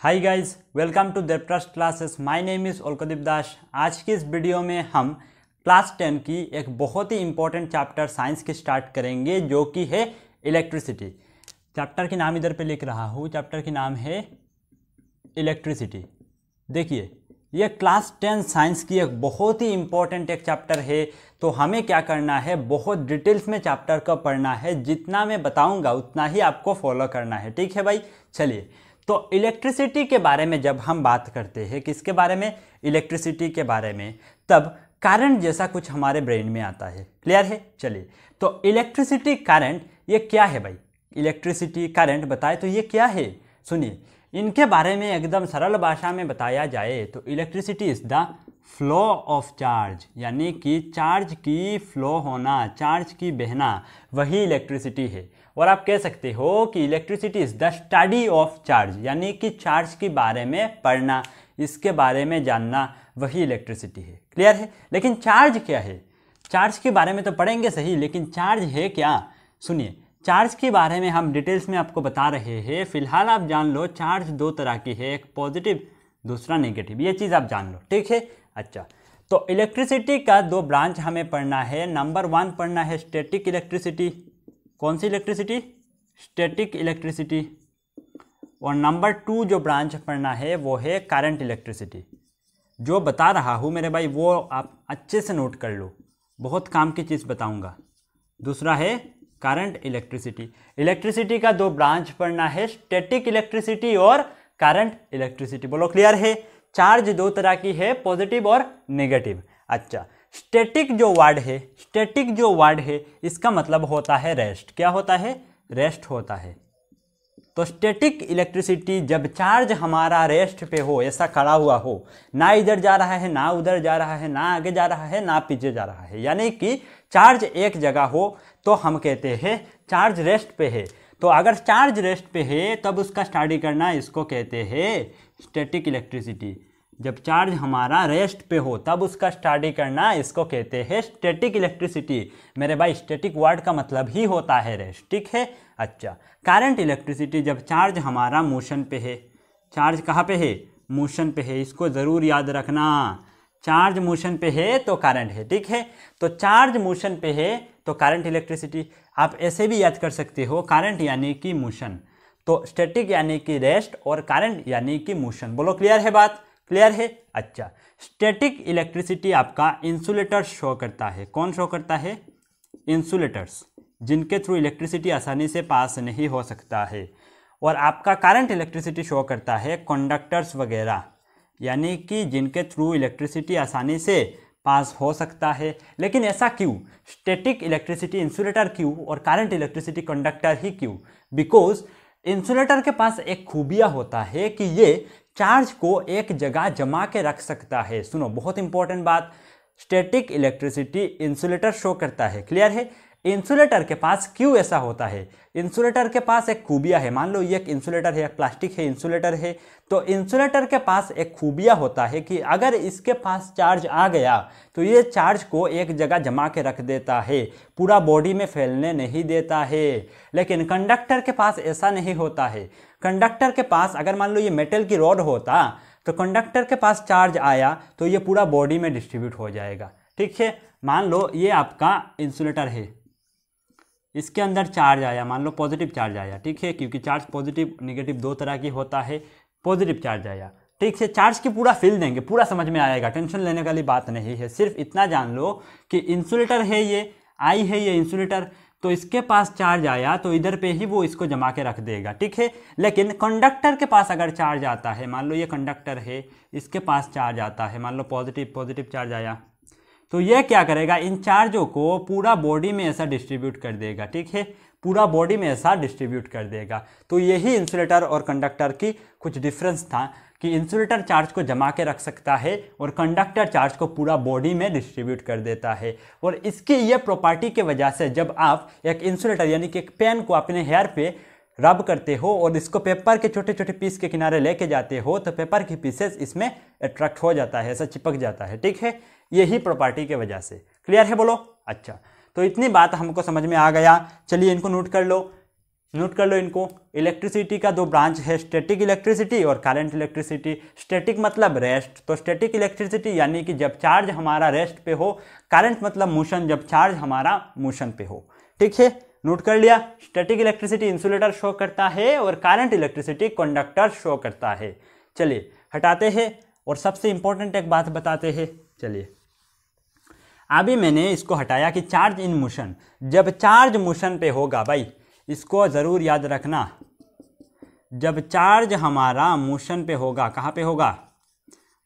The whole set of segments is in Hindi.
Hi guys welcome to Dev trust classes my name is Olakdeep Das आज की इस वीडियो में हम क्लास टेन की एक बहुत ही इंपॉर्टेंट चैप्टर साइंस की स्टार्ट करेंगे, जो कि है इलेक्ट्रिसिटी चैप्टर की नाम इधर पे लिख रहा हूँ। चैप्टर की नाम है इलेक्ट्रिसिटी देखिए, ये क्लास टेन साइंस की एक बहुत ही इंपॉर्टेंट एक चैप्टर है। तो हमें क्या करना है? बहुत डिटेल्स में चैप्टर को पढ़ना है। जितना मैं बताऊँगा, उतना ही आपको फॉलो करना है। ठीक है भाई? चलिए तो इलेक्ट्रिसिटी के बारे में जब हम बात करते हैं, किसके बारे में? इलेक्ट्रिसिटी के बारे में। तब करंट जैसा कुछ हमारे ब्रेन में आता है। क्लियर है? चलिए। तो इलेक्ट्रिसिटी करंट ये क्या है भाई? इलेक्ट्रिसिटी करंट बताए तो ये क्या है? सुनिए। इनके बारे में एकदम सरल भाषा में बताया जाए तो electricity is the flow of charge यानी कि चार्ज की फ्लो होना चार्ज की बहना, वही इलेक्ट्रिसिटी है। और आप कह सकते हो कि electricity is the study of charge यानी कि चार्ज के बारे में पढ़ना, इसके बारे में जानना, वही इलेक्ट्रिसिटी है। क्लियर है? लेकिन चार्ज क्या है? चार्ज के बारे में तो पढ़ेंगे सही, लेकिन चार्ज है क्या? सुनिए चार्ज के बारे में हम डिटेल्स में आपको बता रहे हैं। फ़िलहाल आप जान लो चार्ज दो तरह की है, एक पॉजिटिव दूसरा नेगेटिव ये चीज़ आप जान लो, ठीक है? अच्छा तो इलेक्ट्रिसिटी का दो ब्रांच हमें पढ़ना है। नंबर वन पढ़ना है स्टैटिक इलेक्ट्रिसिटी कौन सी इलेक्ट्रिसिटी स्टैटिक इलेक्ट्रिसिटी और नंबर टू जो ब्रांच पढ़ना है, वो है करंट इलेक्ट्रिसिटी जो बता रहा हूँ मेरे भाई, वो आप अच्छे से नोट कर लो। बहुत काम की चीज़ बताऊँगा। दूसरा है करंट इलेक्ट्रिसिटी इलेक्ट्रिसिटी का दो ब्रांच पढ़ना है स्टैटिक इलेक्ट्रिसिटी और करंट इलेक्ट्रिसिटी बोलो क्लियर है? चार्ज दो तरह की है पॉजिटिव और नेगेटिव अच्छा स्टैटिक जो वर्ड है, स्टैटिक जो वर्ड है, इसका मतलब होता है रेस्ट। क्या होता है? रेस्ट होता है। तो स्टैटिक इलेक्ट्रिसिटी जब चार्ज हमारा रेस्ट पे हो, ऐसा खड़ा हुआ हो, ना इधर जा रहा है, ना उधर जा रहा है, ना आगे जा रहा है, ना पीछे जा रहा है, यानी कि चार्ज एक जगह हो तो हम कहते हैं चार्ज रेस्ट पे है। तो अगर चार्ज रेस्ट पे है, तब उसका स्टडी करना इसको कहते हैं स्टैटिक इलेक्ट्रिसिटी। जब चार्ज हमारा रेस्ट पे हो, तब उसका स्टडी करना, इसको कहते हैं स्टैटिक इलेक्ट्रिसिटी मेरे भाई स्टैटिक वर्ड का मतलब ही होता है रेस्ट ठीक है? अच्छा करंट इलेक्ट्रिसिटी जब चार्ज हमारा मोशन पे है चार्ज कहाँ पे है? मोशन पे है, इसको ज़रूर याद रखना। चार्ज मोशन पे है तो करंट है, ठीक है? तो चार्ज मोशन पे है तो करंट इलेक्ट्रिसिटी आप ऐसे भी याद कर सकते हो करंट यानी कि मोशन तो स्टैटिक यानी कि रेस्ट और करंट यानी कि मोशन बोलो क्लियर है बात? क्लियर है? अच्छा। स्टैटिक इलेक्ट्रिसिटी आपका इंसुलेटर शो करता है। कौन शो करता है? इंसुलेटर्स, जिनके थ्रू इलेक्ट्रिसिटी आसानी से पास नहीं हो सकता है। और आपका करंट इलेक्ट्रिसिटी शो करता है कंडक्टर्स वगैरह, यानी कि जिनके थ्रू इलेक्ट्रिसिटी आसानी से पास हो सकता है। लेकिन ऐसा क्यों? स्टैटिक इलेक्ट्रिसिटी इंसुलेटर क्यों और करंट इलेक्ट्रिसिटी कंडक्टर ही क्यों? बिकॉज़ इंसुलेटर के पास एक खूबिया होता है कि ये चार्ज को एक जगह जमा के रख सकता है। सुनो, बहुत इंपॉर्टेंट बात। स्टैटिक इलेक्ट्रिसिटी इंसुलेटर शो करता है। क्लियर है? इंसुलेटर के पास क्यों ऐसा होता है? इंसुलेटर के पास एक खूबिया है। मान लो ये एक इंसुलेटर है, एक प्लास्टिक है इंसुलेटर है। तो इंसुलेटर के पास एक खूबिया होता है कि अगर इसके पास चार्ज आ गया तो ये चार्ज को एक जगह जमा के रख देता है। पूरा बॉडी में फैलने नहीं देता है। लेकिन कंडक्टर के पास ऐसा नहीं होता है। कंडक्टर के पास अगर मान लो ये मेटल की रॉड होता तो कंडक्टर के पास चार्ज आया तो ये पूरा बॉडी में डिस्ट्रीब्यूट हो जाएगा। ठीक है? मान लो ये आपका इंसुलेटर है। इसके अंदर चार्ज आया, मान लो पॉजिटिव चार्ज आया, ठीक है? क्योंकि चार्ज पॉजिटिव निगेटिव दो तरह की होता है पॉजिटिव चार्ज आया। ठीक है? चार्ज की पूरा फिल देंगे, पूरा समझ में आएगा टेंशन लेने वाली बात नहीं है। सिर्फ़ इतना जान लो कि इंसुलेटर है ये आई है ये इंसुलेटर तो इसके पास चार्ज आया तो इधर पे ही वो इसको जमा के रख देगा, ठीक है? लेकिन कंडक्टर के पास अगर चार्ज आता है, मान लो ये कंडक्टर है, इसके पास चार्ज आता है, मान लो पॉजिटिव पॉजिटिव चार्ज आया तो ये क्या करेगा? इन चार्जों को पूरा बॉडी में ऐसा डिस्ट्रीब्यूट कर देगा, ठीक है? पूरा बॉडी में ऐसा डिस्ट्रीब्यूट कर देगा। तो यही इंसुलेटर और कंडक्टर की कुछ डिफरेंस था। कि इंसुलेटर चार्ज को जमा के रख सकता है और कंडक्टर चार्ज को पूरा बॉडी में डिस्ट्रीब्यूट कर देता है। और इसकी ये प्रॉपर्टी के वजह से जब आप एक इंसुलेटर यानी कि एक पेन को अपने हेयर पे रब करते हो और इसको पेपर के छोटे छोटे पीस के किनारे लेके जाते हो तो पेपर की पीसेस इसमें अट्रैक्ट हो जाता है, ऐसा चिपक जाता है। ठीक है? यही प्रॉपर्टी के वजह से। क्लियर है बोलो? अच्छा। तो इतनी बात हमको समझ में आ गया। चलिए इनको नोट कर लो। नोट कर लो इनको। इलेक्ट्रिसिटी का दो ब्रांच है स्टैटिक इलेक्ट्रिसिटी और करंट इलेक्ट्रिसिटी स्टैटिक मतलब रेस्ट तो स्टैटिक इलेक्ट्रिसिटी यानी कि जब चार्ज हमारा रेस्ट पे हो करंट मतलब मोशन जब चार्ज हमारा मोशन पे हो। ठीक है? नोट कर लिया। स्टैटिक इलेक्ट्रिसिटी इंसुलेटर शो करता है और करंट इलेक्ट्रिसिटी कंडक्टर शो करता है। चलिए, हटाते हैं और सबसे इंपॉर्टेंट एक बात बताते हैं। चलिए। अभी मैंने इसको हटाया कि चार्ज इन मोशन जब चार्ज मोशन पे होगा भाई इसको ज़रूर याद रखना। जब चार्ज हमारा मोशन पे होगा, कहाँ पे होगा?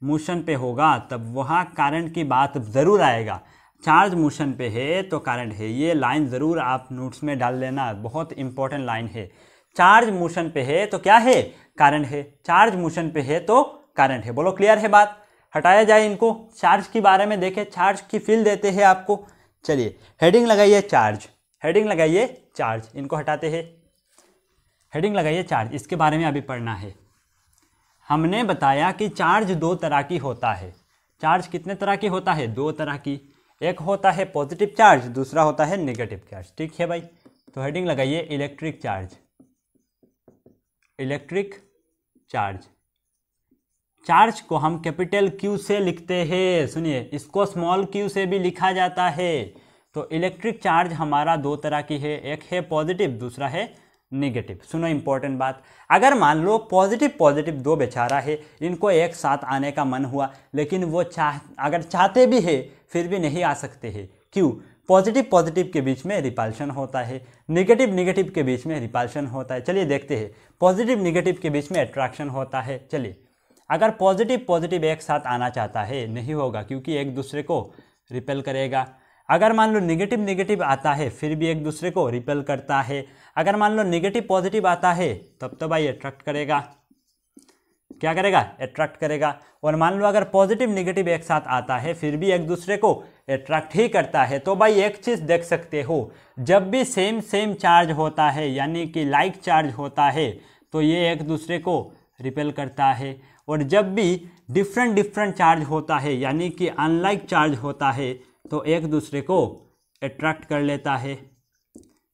मोशन पे होगा, तब वहाँ करंट की बात ज़रूर आएगा। चार्ज मोशन पे है तो करंट है। ये लाइन ज़रूर आप नोट्स में डाल लेना, बहुत इंपॉर्टेंट लाइन है। चार्ज मोशन पे है तो क्या है? करंट है। चार्ज मोशन पे है तो करंट है। बोलो, क्लियर है बात? हटाया जाए इनको। चार्ज के बारे में देखें। चार्ज की फील देते हैं आपको। चलिए, हेडिंग लगाइए चार्ज। हेडिंग लगाइए चार्ज इनको हटाते हैं। हेडिंग लगाइए चार्ज इसके बारे में अभी पढ़ना है। हमने बताया कि चार्ज दो तरह की होता है। चार्ज कितने तरह की होता है? दो तरह की। एक होता है पॉजिटिव चार्ज दूसरा होता है नेगेटिव चार्ज ठीक है भाई? तो हेडिंग लगाइए electric charge electric charge charge को हम कैपिटल क्यू से लिखते हैं। सुनिए, इसको स्मॉल क्यू से भी लिखा जाता है। तो इलेक्ट्रिक चार्ज हमारा दो तरह की है, एक है पॉजिटिव दूसरा है निगेटिव सुनो इंपॉर्टेंट बात। अगर मान लो पॉजिटिव पॉजिटिव दो बेचारा है, इनको एक साथ आने का मन हुआ, लेकिन वो चाह, अगर चाहते भी है, फिर भी नहीं आ सकते हैं। क्यों? पॉजिटिव पॉजिटिव के बीच में रिपल्शन होता है। निगेटिव निगेटिव के बीच में रिपल्शन होता है। चलिए देखते हैं। पॉजिटिव निगेटिव के बीच में अट्रैक्शन होता है। चलिए। अगर पॉजिटिव पॉजिटिव एक साथ आना चाहता है, नहीं होगा, क्योंकि एक दूसरे को रिपेल करेगा। अगर मान लो निगेटिव नेगेटिव आता है, फिर भी एक दूसरे को रिपेल करता है। अगर मान लो निगेटिव पॉजिटिव आता है, तब तो भाई अट्रैक्ट करेगा। क्या करेगा? अट्रैक्ट करेगा। और मान लो अगर पॉजिटिव नेगेटिव एक साथ आता है, फिर भी एक दूसरे को अट्रैक्ट ही करता है तो भाई एक चीज़ देख सकते हो, जब भी सेम सेम चार्ज होता है, यानी कि लाइक चार्ज होता है तो ये एक दूसरे को रिपेल करता है। और जब भी डिफरेंट डिफरेंट चार्ज होता है, यानी कि अनलाइक चार्ज होता है तो एक दूसरे को अट्रैक्ट कर लेता है।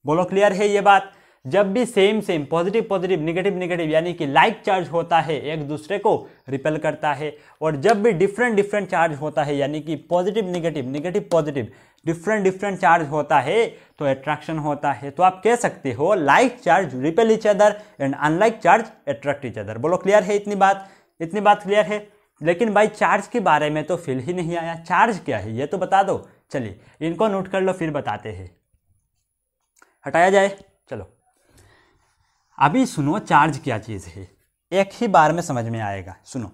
बोलो क्लियर है ये बात? जब भी same same positive positive negative negative यानी कि लाइक चार्ज होता है, एक दूसरे को रिपेल करता है। और जब भी डिफरेंट डिफरेंट चार्ज होता है, यानी कि positive negative negative positive different different charge होता है तो अट्रैक्शन होता है। तो आप कह सकते हो like charge repel each other and unlike charge attract each other बोलो क्लियर है इतनी बात? इतनी बात क्लियर है? लेकिन भाई चार्ज के बारे में तो फिल ही नहीं आया। चार्ज क्या है? ये तो बता दो। चलिए, इनको नोट कर लो, फिर बताते हैं। हटाया जाए? चलो। अभी सुनो, चार्ज क्या चीज़ है। एक ही बार में समझ में आएगा। सुनो।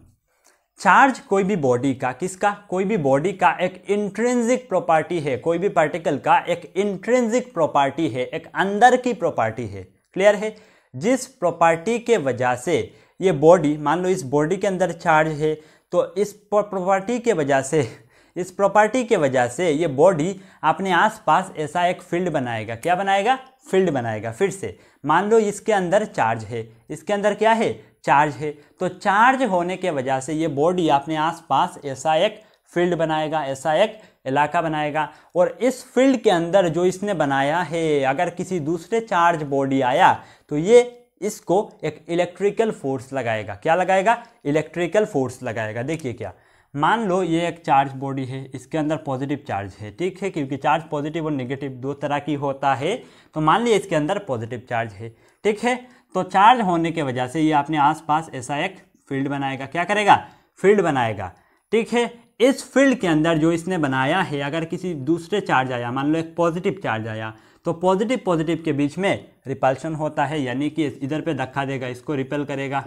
चार्ज कोई भी बॉडी का, किसका? कोई भी बॉडी का एक इंट्रेंसिक प्रॉपर्टी है। कोई भी पार्टिकल का एक इंट्रेंसिक प्रॉपर्टी है। एक अंदर की प्रॉपर्टी है। क्लियर है? जिस प्रॉपर्टी के वजह से ये बॉडी मान लो इस बॉडी के अंदर चार्ज है तो इस प्रॉपर्टी के वजह से, इस प्रॉपर्टी के वजह से ये बॉडी अपने आसपास ऐसा एक फ़ील्ड बनाएगा। क्या बनाएगा? फ़ील्ड बनाएगा। फिर से, मान लो इसके अंदर चार्ज है। इसके अंदर क्या है? चार्ज है। तो चार्ज होने के वजह से ये बॉडी अपने आसपास ऐसा एक फ़ील्ड बनाएगा, ऐसा एक इलाका बनाएगा। और इस फ़ील्ड के अंदर जो इसने बनाया है, अगर किसी दूसरे चार्ज बॉडी आया तो ये इसको एक इलेक्ट्रिकल फोर्स लगाएगा। क्या लगाएगा? इलेक्ट्रिकल फोर्स लगाएगा। देखिए क्या, मान लो ये एक चार्ज बॉडी है, इसके अंदर पॉजिटिव चार्ज है, ठीक है? क्योंकि चार्ज पॉजिटिव और नेगेटिव दो तरह की होता है तो मान लिया इसके अंदर पॉजिटिव चार्ज है, ठीक है? तो चार्ज होने के वजह से ये अपने आसपास ऐसा एक फ़ील्ड बनाएगा। क्या करेगा? फ़ील्ड बनाएगा, ठीक है? इस फ़ील्ड के अंदर जो इसने बनाया है, अगर किसी दूसरे चार्ज आया, मान लो एक पॉजिटिव चार्ज आया तो पॉजिटिव पॉजिटिव के बीच में रिपल्शन होता है, यानी कि इधर पे धक्का देगा, इसको रिपेल करेगा।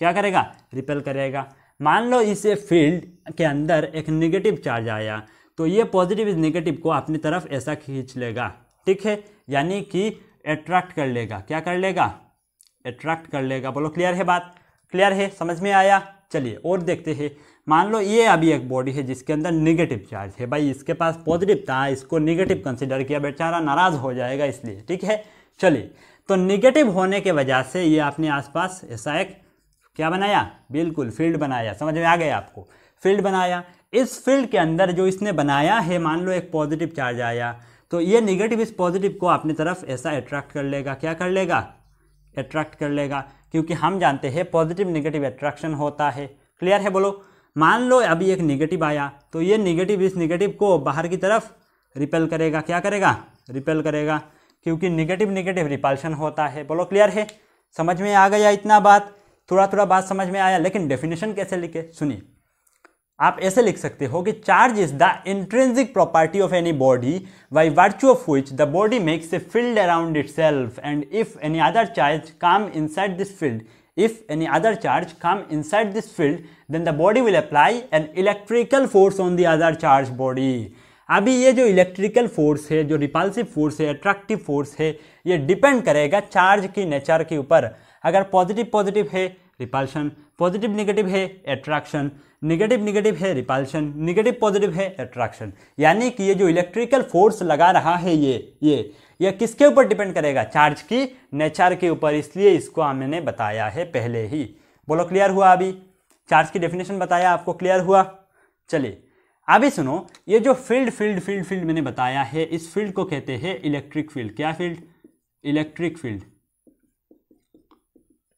क्या करेगा? रिपेल करेगा। मान लो इसे फ़ील्ड के अंदर एक निगेटिव चार्ज आया तो ये पॉजिटिव इस निगेटिव को अपनी तरफ़ ऐसा खींच लेगा। ठीक है? यानी कि अट्रैक्ट कर लेगा। क्या कर लेगा? अट्रैक्ट कर लेगा। बोलो क्लियर है बात? क्लियर है? समझ में आया? चलिए, और देखते हैं। मान लो ये अभी एक बॉडी है जिसके अंदर निगेटिव चार्ज है। भाई, इसके पास पॉजिटिव था, इसको निगेटिव कंसिडर किया, बेचारा नाराज़ हो जाएगा इसलिए, ठीक है? चलिए तो निगेटिव होने के वजह से ये अपने आसपास ऐसा एक क्या बनाया? बिल्कुल फ़ील्ड बनाया। समझ में आ गया आपको? फ़ील्ड बनाया। इस फ़ील्ड के अंदर जो इसने बनाया है, मान लो एक पॉजिटिव चार्ज आया तो ये निगेटिव इस पॉजिटिव को अपनी तरफ़ ऐसा अट्रैक्ट कर लेगा। क्या कर लेगा? अट्रैक्ट कर लेगा, क्योंकि हम जानते हैं पॉजिटिव निगेटिव अट्रैक्शन होता है। क्लियर है बोलो? मान लो अभी एक निगेटिव आया तो ये निगेटिव इस निगेटिव को बाहर की तरफ़ रिपेल करेगा। क्या करेगा? रिपेल करेगा। क्योंकि निगेटिव निगेटिव रिपल्शन होता है। बोलो क्लियर है? समझ में आ गया इतना बात? थोड़ा थोड़ा बात समझ में आया, लेकिन डेफिनेशन कैसे लिखे? सुनिए। आप ऐसे लिख सकते हो कि charge is the intrinsic property of any body by virtue of which the body makes a field around itself and if any other charge come inside this field if any other charge come inside this field, then the body will apply an electrical force on the other charge body. अभी ये जो इलेक्ट्रिकल फोर्स है, जो रिपल्सिव फोर्स है अट्रैक्टिव फोर्स है, ये डिपेंड करेगा चार्ज की नेचर के ऊपर। अगर पॉजिटिव पॉजिटिव है रिपल्शन पॉजिटिव निगेटिव है अट्रैक्शन निगेटिव निगेटिव है रिपल्शन निगेटिव पॉजिटिव है अट्रैक्शन यानी कि ये जो इलेक्ट्रिकल फोर्स लगा रहा है ये ये यह किसके ऊपर डिपेंड करेगा? चार्ज की नेचर के ऊपर। इसलिए इसको हमने बताया है पहले ही। बोलो क्लियर हुआ अभी? चार्ज की डेफिनेशन बताया, आपको क्लियर हुआ? चलिए, अभी सुनो, ये जो फ़ील्ड फ़ील्ड फ़ील्ड फ़ील्ड मैंने बताया है, इस फ़ील्ड को कहते हैं इलेक्ट्रिक फ़ील्ड क्या field electric field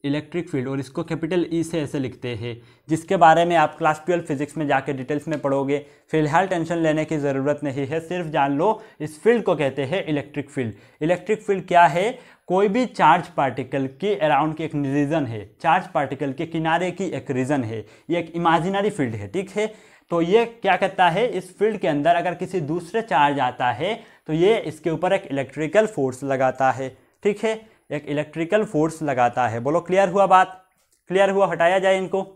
electric field और इसको कैपिटल ई e से ऐसे लिखते हैं, जिसके बारे में आप क्लास ट्वेल्व फिजिक्स में जाके डिटेल्स में पढ़ोगे। फ़िलहाल टेंशन लेने की ज़रूरत नहीं है, सिर्फ़ जान लो, इस फ़ील्ड को कहते हैं इलेक्ट्रिक फ़ील्ड इलेक्ट्रिक फ़ील्ड क्या है? कोई भी चार्ज पार्टिकल के अराउंड की एक रीजन है। चार्ज पार्टिकल के किनारे की एक रीजन है। ये एक इमेजिनरी फ़ील्ड है, ठीक है? तो ये क्या कहता है? इस फ़ील्ड के अंदर अगर किसी दूसरे चार्ज आता है तो ये इसके ऊपर एक इलेक्ट्रिकल फोर्स लगाता है, ठीक है? एक इलेक्ट्रिकल फोर्स लगाता है। बोलो क्लियर हुआ बात? क्लियर हुआ, हटाया जाए इनको।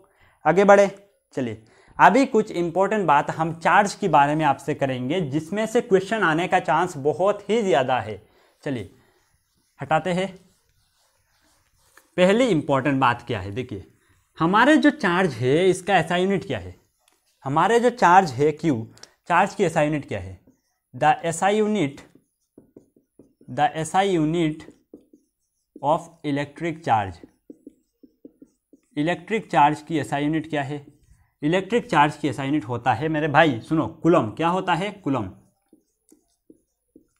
आगे बढ़े, चलिए। अभी कुछ इंपॉर्टेंट बात हम चार्ज के बारे में आपसे करेंगे, जिसमें से क्वेश्चन आने का चांस बहुत ही ज़्यादा है। चलिए, हटाते हैं। पहली इंपॉर्टेंट बात क्या है? देखिए, हमारे जो चार्ज है, इसका ऐसा यूनिट क्या है? हमारे जो चार्ज है क्यू चार्ज की ऐसा यूनिट क्या है? The SI unit the SI unit of electric charge. Electric charge की ऐसा यूनिट क्या है? इलेक्ट्रिक चार्ज की ऐसा यूनिट होता है मेरे भाई, सुनो, कुलम। क्या होता है? कुलम।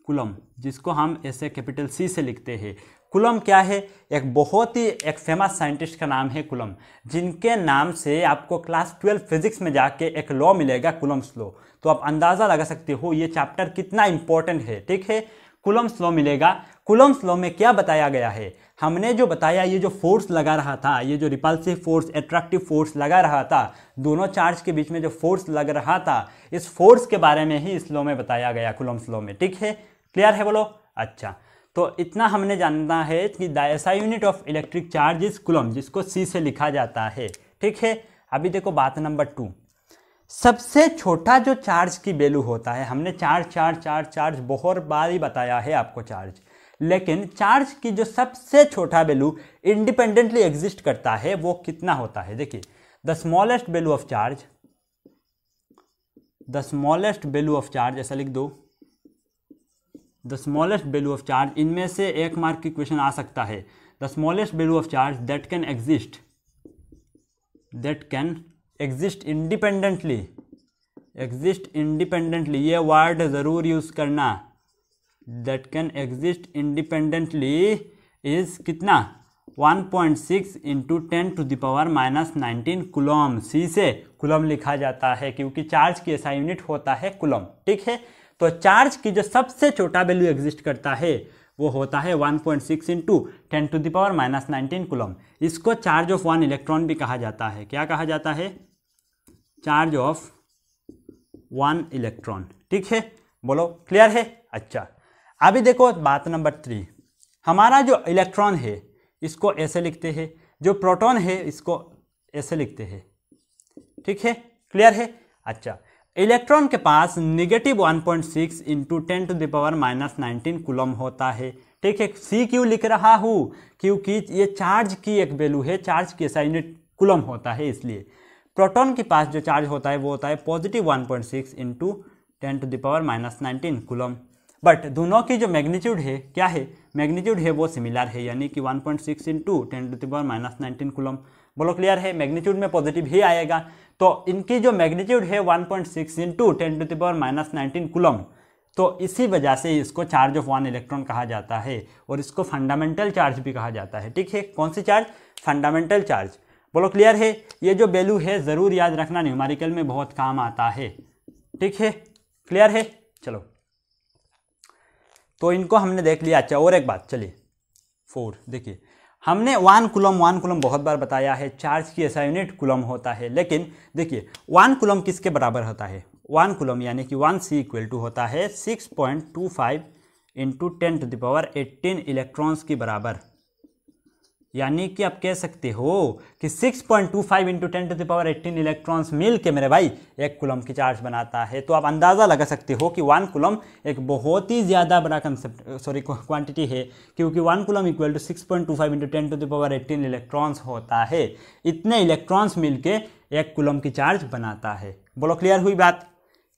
कुलम, जिसको हम ऐसे कैपिटल सी से लिखते हैं। कुलम क्या है? एक बहुत ही, एक फ़ेमस साइंटिस्ट का नाम है कुलम, जिनके नाम से आपको क्लास ट्वेल्व फिजिक्स में जाके एक लॉ मिलेगा कुलम्स लॉ तो आप अंदाज़ा लगा सकते हो, ये चैप्टर कितना इंपॉर्टेंट है, ठीक है? कुलम्स लॉ मिलेगा। कुलम्स लॉ में क्या बताया गया है? हमने जो बताया, ये जो फोर्स लगा रहा था, ये जो रिपल्सिव फोर्स एट्रैक्टिव फोर्स लगा रहा था, दोनों चार्ज के बीच में जो फोर्स लग रहा था, इस फोर्स के बारे में ही इस लॉ में बताया गया कुलम्स लॉ में। ठीक है? क्लियर है बोलो? अच्छा। तो इतना हमने जानना है कि the SI unit of electric charge is coulomb, जिसको सी से लिखा जाता है। ठीक है? अभी देखो बात नंबर टू सबसे छोटा जो चार्ज की वैल्यू होता है, हमने चार्ज चार्ज चार्ज चार्ज बहुत बार ही बताया है आपको चार्ज। लेकिन चार्ज की जो सबसे छोटा वैल्यू इंडिपेंडेंटली एग्जिस्ट करता है, वो कितना होता है? देखिए, the smallest value of charge, the smallest value of charge, ऐसा लिख दो। The smallest value of charge, इनमें से एक मार्क की क्वेश्चन आ सकता है। The smallest value of charge that can exist, that can exist independently exist independently ये वर्ड ज़रूर यूज़ करना। That can exist independently is कितना? 1.6 point six into ten to the power minus nineteen coulomb C से कुलम लिखा जाता है क्योंकि चार्ज की ऐसा यूनिट होता है कुलम ठीक है? तो चार्ज की जो सबसे छोटा वैल्यू एग्जिस्ट करता है, वो होता है 1.6 point six into ten to the power minus nineteen coulomb इसको चार्ज ऑफ़ वन इलेक्ट्रॉन भी कहा जाता है। क्या कहा जाता है? Charge of one electron. ठीक है? बोलो, क्लियर है? अच्छा। अभी देखो बात नंबर थ्री हमारा जो इलेक्ट्रॉन है, इसको ऐसे लिखते हैं। जो प्रोटॉन है, इसको ऐसे लिखते हैं। ठीक है? क्लियर है? अच्छा। इलेक्ट्रॉन के पास negative 1.6 point six into ten to the power minus nineteen coulomb होता है। ठीक है? सी क्यू लिख रहा हूँ? क्योंकि ये चार्ज की एक वैल्यू है। चार्ज की ऐसा यूनिट कुलम होता है इसलिए। प्रोटॉन के पास जो चार्ज होता है, वो होता है positive 1.6 point six into ten to the power minus nineteen coulomb but दोनों की जो मैग्नीट्यूड है, क्या है? मैग्नीट्यूड है वो सिमिलर है, यानी कि 1.6 point six into ten to the power minus nineteen coulomb बोलो क्लियर है? मैग्नीट्यूड में पॉजिटिव ही आएगा। तो इनकी जो मैग्नीट्यूड है 1.6 point six into ten to the power minus nineteen coulomb तो इसी वजह से इसको चार्ज ऑफ़ वन इलेक्ट्रॉन कहा जाता है, और इसको फंडामेंटल चार्ज भी कहा जाता है। ठीक है? कौन सी चार्ज फंडामेंटल चार्ज बोलो क्लियर है? ये जो वैल्यू है, ज़रूर याद रखना न्यूमेरिकल में बहुत काम आता है। ठीक है? क्लियर है? चलो। तो इनको हमने देख लिया। अच्छा और एक बात, चलिए। फोर देखिए। हमने वन कुलम वन कुलम बहुत बार बताया है। चार्ज की ऐसा यूनिट कुलम होता है। लेकिन, देखिए वन कुलम किसके बराबर होता है? वन कुलम यानी कि वन सी इक्वल टू होता है। Six point two five into ten to the power eighteen electrons के बराबर। यानी कि आप कह सकते हो कि 6.25 point two five into ten to the power eighteen electrons मिल के मेरे भाई, एक कुलम की चार्ज बनाता है। तो आप अंदाज़ा लगा सकते हो कि वन कुलम एक बहुत ही ज़्यादा बड़ा कंसेप्ट सॉरी क्वांटिटी है, क्योंकि one coulomb equal to six point two five into ten to the power eighteen electrons होता है। इतने इलेक्ट्रॉन्स मिल के एक कुलम की चार्ज बनाता है। बोलो क्लियर हुई बात?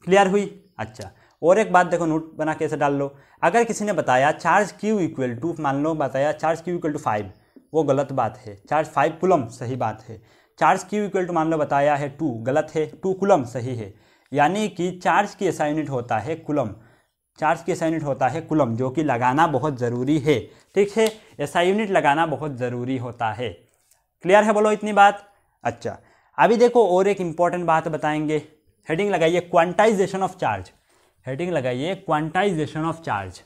क्लियर हुई? अच्छा और एक बात देखो नोट बना कैसे डाल लो। अगर किसी ने बताया चार्ज क्यू इक्वल टू मान लो बताया charge Q equal to five वो गलत बात है। चार्ज फाइव कुलम सही बात है। चार्ज क्यू इक्वल टू मान लो बताया है टू, गलत है। टू कुलम सही है। यानी कि चार्ज की ऐसा यूनिट होता है कुलम चार्ज की ऐसा यूनिट होता है कुलम जो कि लगाना बहुत ज़रूरी है। ठीक है? ऐसा यूनिट लगाना बहुत ज़रूरी होता है। क्लियर है बोलो इतनी बात? अच्छा अभी देखो और एक इंपॉर्टेंट बात बताएँगे। हेडिंग लगाइए क्वांटाइजेशन ऑफ़ चार्ज हेडिंग लगाइए quantization of charge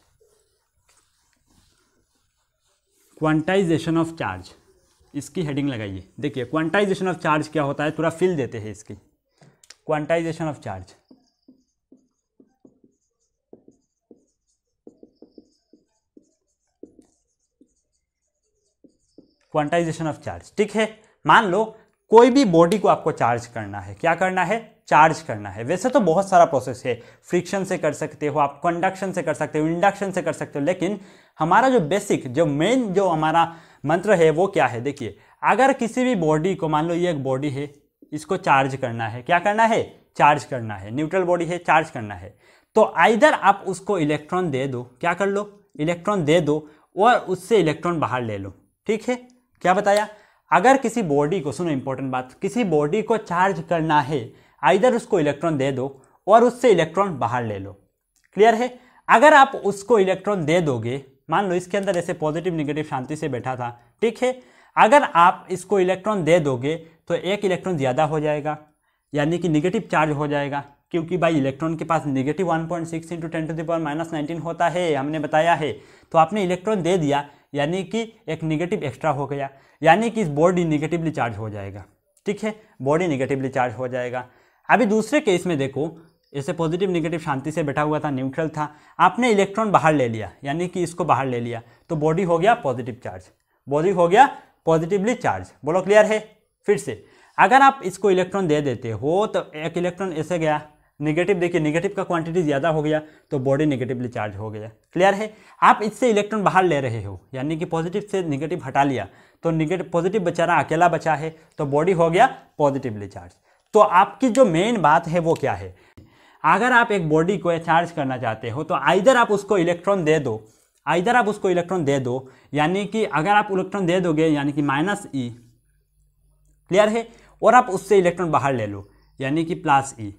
quantization of charge इसकी हेडिंग लगाइए। देखिए क्वांटाइजेशन ऑफ़ चार्ज क्या होता है? पूरा फिल देते हैं इसकी। Quantization of charge quantization of charge ठीक है? मान लो, कोई भी बॉडी को आपको चार्ज करना है। क्या करना है? चार्ज करना है। वैसे तो बहुत सारा प्रोसेस है। फ्रिक्शन से कर सकते हो आप कंडक्शन से कर सकते हो इंडक्शन से कर सकते हो, लेकिन हमारा जो बेसिक जो मेन जो हमारा मंत्र है, वो क्या है? देखिए, अगर किसी भी बॉडी को, मान लो ये एक बॉडी है, इसको चार्ज करना है, क्या करना है? चार्ज करना है। न्यूट्रल बॉडी है चार्ज करना है। तो आइधर आप उसको इलेक्ट्रॉन दे दो, क्या कर लो? इलेक्ट्रॉन दे दो और उससे इलेक्ट्रॉन बाहर ले लो। ठीक है? क्या बताया? अगर किसी बॉडी को, सुनो इंपॉर्टेंट बात, किसी बॉडी को चार्ज करना है आइधर उसको इलेक्ट्रॉन दे दो और उससे इलेक्ट्रॉन बाहर ले लो। क्लियर है? अगर आप उसको इलेक्ट्रॉन दे दोगे, मान लो इसके अंदर ऐसे पॉजिटिव निगेटिव शांति से बैठा था, ठीक है? अगर आप इसको इलेक्ट्रॉन दे दोगे तो एक इलेक्ट्रॉन ज़्यादा हो जाएगा, यानी कि निगेटिव चार्ज हो जाएगा, क्योंकि भाई इलेक्ट्रॉन के पास negative one point six into ten to the power minus nineteen होता है, हमने बताया है। तो आपने इलेक्ट्रॉन दे दिया, यानी कि एक निगेटिव एक्स्ट्रा हो गया, यानी कि इस बॉडी निगेटिवली चार्ज हो जाएगा, ठीक है? बॉडी निगेटिवली चार्ज हो जाएगा। अभी दूसरे केस में देखो ऐसे पॉजिटिव निगेटिव शांति से बैठा हुआ था न्यूट्रल था, आपने इलेक्ट्रॉन बाहर ले लिया, यानी कि इसको बाहर ले लिया तो बॉडी हो गया पॉजिटिव चार्ज बॉडी हो गया पॉजिटिवली चार्ज बोलो क्लियर है? फिर से, अगर आप इसको इलेक्ट्रॉन दे देते हो तो एक इलेक्ट्रॉन ऐसे गया निगेटिव देखिए निगेटिव का क्वांटिटी ज़्यादा हो गया तो बॉडी निगेटिवली चार्ज हो गया. क्लियर है? आप इससे इलेक्ट्रॉन बाहर ले रहे हो, यानी कि पॉजिटिव से निगेटिव हटा लिया तो निगेटिव पॉजिटिव बेचारा अकेला बचा है तो बॉडी हो गया पॉजिटिवली चार्ज तो आपकी जो मेन बात है वो क्या है? अगर आप एक बॉडी को चार्ज करना चाहते हो तो आइधर आप उसको इलेक्ट्रॉन दे दो आइधर आप उसको इलेक्ट्रॉन दे दो, यानी कि अगर आप इलेक्ट्रॉन दे दोगे, यानी कि माइनस ई क्लियर है? और आप उससे इलेक्ट्रॉन बाहर ले लो, यानी कि प्लस ई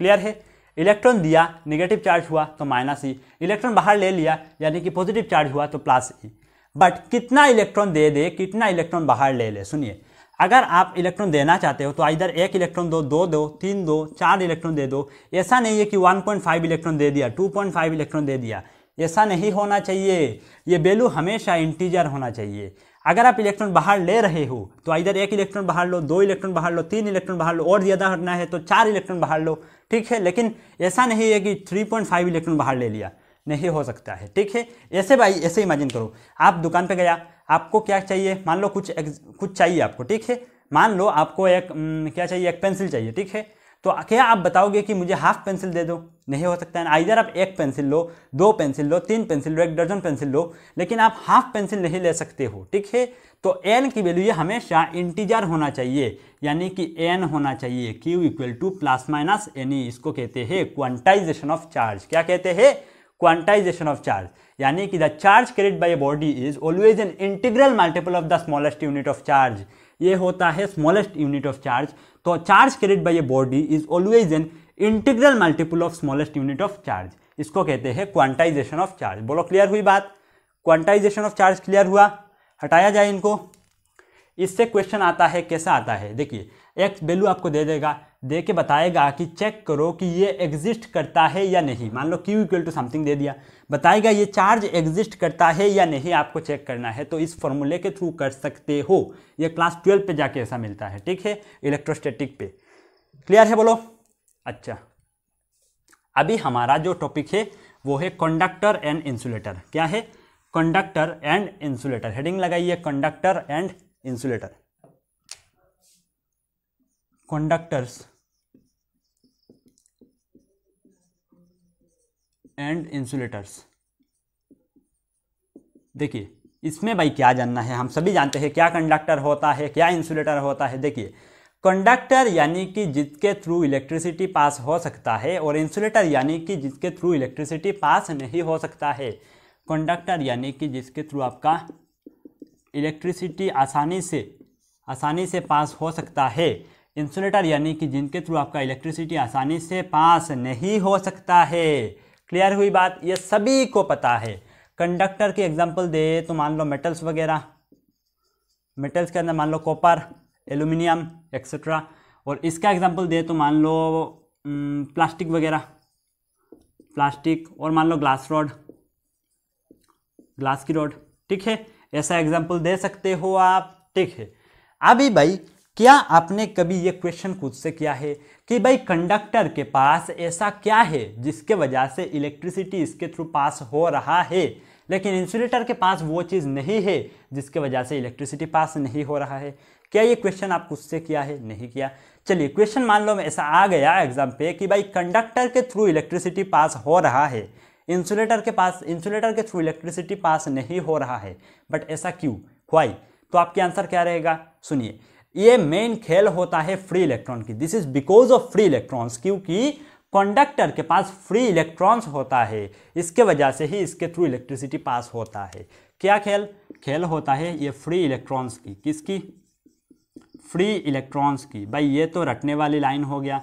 क्लियर है? इलेक्ट्रॉन दिया नेगेटिव चार्ज हुआ तो माइनस ई इलेक्ट्रॉन बाहर ले लिया, यानी कि पॉजिटिव चार्ज हुआ तो प्लस ई बट कितना इलेक्ट्रॉन दे दे, कितना इलेक्ट्रॉन बाहर ले ले, सुनिए। अगर आप इलेक्ट्रॉन देना चाहते हो तो इधर एक इलेक्ट्रॉन दो दो दो, तीन दो, चार इलेक्ट्रॉन दे दो। ऐसा नहीं है कि 1.5 इलेक्ट्रॉन दे दिया 2.5 इलेक्ट्रॉन दे दिया। ऐसा नहीं होना चाहिए। ये वैल्यू हमेशा इंटीजर होना चाहिए। अगर आप इलेक्ट्रॉन बाहर ले रहे हो तो इधर एक इलेक्ट्रॉन बाहर लो, दो इलेक्ट्रॉन बाहर लो, तीन इलेक्ट्रॉन बाहर लो, और ज़्यादा हटना है तो चार इलेक्ट्रॉन बाहर लो। ठीक है, लेकिन ऐसा नहीं है कि 3.5 इलेक्ट्रॉन बाहर ले लिया। नहीं हो सकता है। ठीक है? ऐसे भाई, ऐसे इमेजिन करो। आप दुकान पे गया, आपको क्या चाहिए? मान लो कुछ कुछ चाहिए आपको, ठीक है? मान लो आपको एक क्या चाहिए? एक पेंसिल चाहिए, ठीक है? तो क्या आप बताओगे कि मुझे हाफ़ पेंसिल दे दो? नहीं हो सकता है इधर आप एक पेंसिल लो, दो पेंसिल लो, तीन पेंसिल लो, एक दर्जन पेंसिल लो, लेकिन आप हाफ़ पेंसिल नहीं ले सकते हो, ठीक है? तो एन की वैल्यू ये हमेशा इंटीजर होना चाहिए। यानी कि एन होना चाहिए। Q equal to plus minus N इसको कहते हैं क्वांटाइजेशन ऑफ़ चार्ज क्या कहते हैं? क्वांटाइजेशन ऑफ़ चार्ज यानी कि the charge carried by body is always an integral multiple of the smallest unit of charge ये होता है स्मॉलेस्ट यूनिट ऑफ़ चार्ज तो charge carried by a body is always an integral multiple of smallest unit of charge इसको कहते हैं क्वांटाइजेशन ऑफ़ चार्ज बोलो क्लियर हुई बात? क्वांटाइजेशन ऑफ़ चार्ज क्लियर हुआ? हटाया जाए इनको। इससे क्वेश्चन आता है, कैसा आता है? देखिए एक्स वैल्यू आपको दे देगा। दे के बताएगा कि चेक करो कि ये एग्जिस्ट करता है या नहीं। मान लो क्यू इक्वल टू समथिंग दे दिया। बताएगा ये चार्ज एग्जिस्ट करता है या नहीं, आपको चेक करना है। तो इस फॉर्मूले के थ्रू कर सकते हो। ये क्लास ट्वेल्व पे जाके ऐसा मिलता है, ठीक है? इलेक्ट्रोस्टैटिक पे। क्लियर है बोलो? अच्छा। अभी हमारा जो टॉपिक है, वो है कंडक्टर एंड इंसुलेटर क्या है? कंडक्टर एंड इंसुलेटर हेडिंग लगाइए conductor and insulator conductors and insulators देखिए, इसमें भाई क्या जानना है? हम सभी जानते हैं क्या कंडक्टर होता है, क्या इंसुलेटर होता है। देखिए कंडक्टर यानी कि जिसके थ्रू इलेक्ट्रिसिटी पास हो सकता है और इंसुलेटर यानी कि जिसके थ्रू इलेक्ट्रिसिटी पास नहीं हो सकता है। कंडक्टर यानी कि जिसके थ्रू आपका इलेक्ट्रिसिटी आसानी से आसानी से पास हो सकता है। इंसुलेटर यानी कि जिनके थ्रू आपका इलेक्ट्रिसिटी आसानी से पास नहीं हो सकता है। क्लियर हुई बात? ये सभी को पता है। कंडक्टर की एग्जांपल दे तो मान लो मेटल्स वगैरह। मेटल्स के अंदर मान लो कॉपर एल्यूमिनियम एक्सेट्रा और इसका एग्जांपल दे तो मान लो प्लास्टिक वगैरह। प्लास्टिक और मान लो ग्लास रॉड ग्लास की रॉड ठीक है? ऐसा एग्जांपल दे सकते हो आप? ठीक है। अभी भाई क्या आपने कभी ये क्वेश्चन खुद से किया है कि भाई कंडक्टर के पास ऐसा क्या है जिसके वजह से इलेक्ट्रिसिटी इसके थ्रू पास हो रहा है? लेकिन इंसुलेटर के पास वो चीज़ नहीं है जिसके वजह से इलेक्ट्रिसिटी पास नहीं हो रहा है। क्या ये क्वेश्चन आप खुद से किया है? नहीं किया। चलिए क्वेश्चन मान लो ऐसा आ गया एग्ज़ाम पे कि भाई कंडक्टर के थ्रू इलेक्ट्रिसिटी पास हो रहा है। इंसुलेटर के पास इंसुलेटर के थ्रू इलेक्ट्रिसिटी पास नहीं हो रहा है। बट ऐसा क्यों? वाई तो आपके आंसर क्या रहेगा? सुनिए। ये मेन खेल होता है फ्री इलेक्ट्रॉन की। This is because of free electrons क्योंकि कंडक्टर के पास फ्री इलेक्ट्रॉन्स होता है। इसके वजह से ही इसके थ्रू इलेक्ट्रिसिटी पास होता है। क्या खेल? खेल होता है ये फ्री इलेक्ट्रॉन्स की। किसकी? फ्री इलेक्ट्रॉन्स की। भाई, ये तो रटने वाली लाइन हो गया।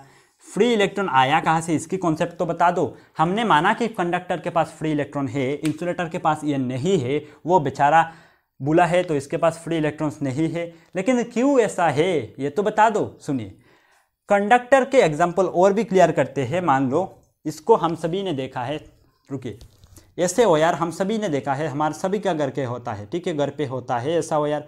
फ्री इलेक्ट्रॉन आया कहाँ से? इसकी कॉन्सेप्ट तो बता दो। हमने माना कि कंडक्टर के पास फ्री इलेक्ट्रॉन है इंसुलेटर के पास ये नहीं है। वो बेचारा बुला है तो इसके पास फ्री इलेक्ट्रॉन्स नहीं है। लेकिन क्यों ऐसा है? ये तो बता दो, सुनिए। कंडक्टर के एग्ज़ाम्पल और भी क्लियर करते हैं, मान लो। इसको हम सभी ने देखा है। रुकिए। ऐसे ओ यार, हम सभी ने देखा है। हमारे सभी का घर के होता है, ठीक है? घर पे होता है, ऐसा ओ यार।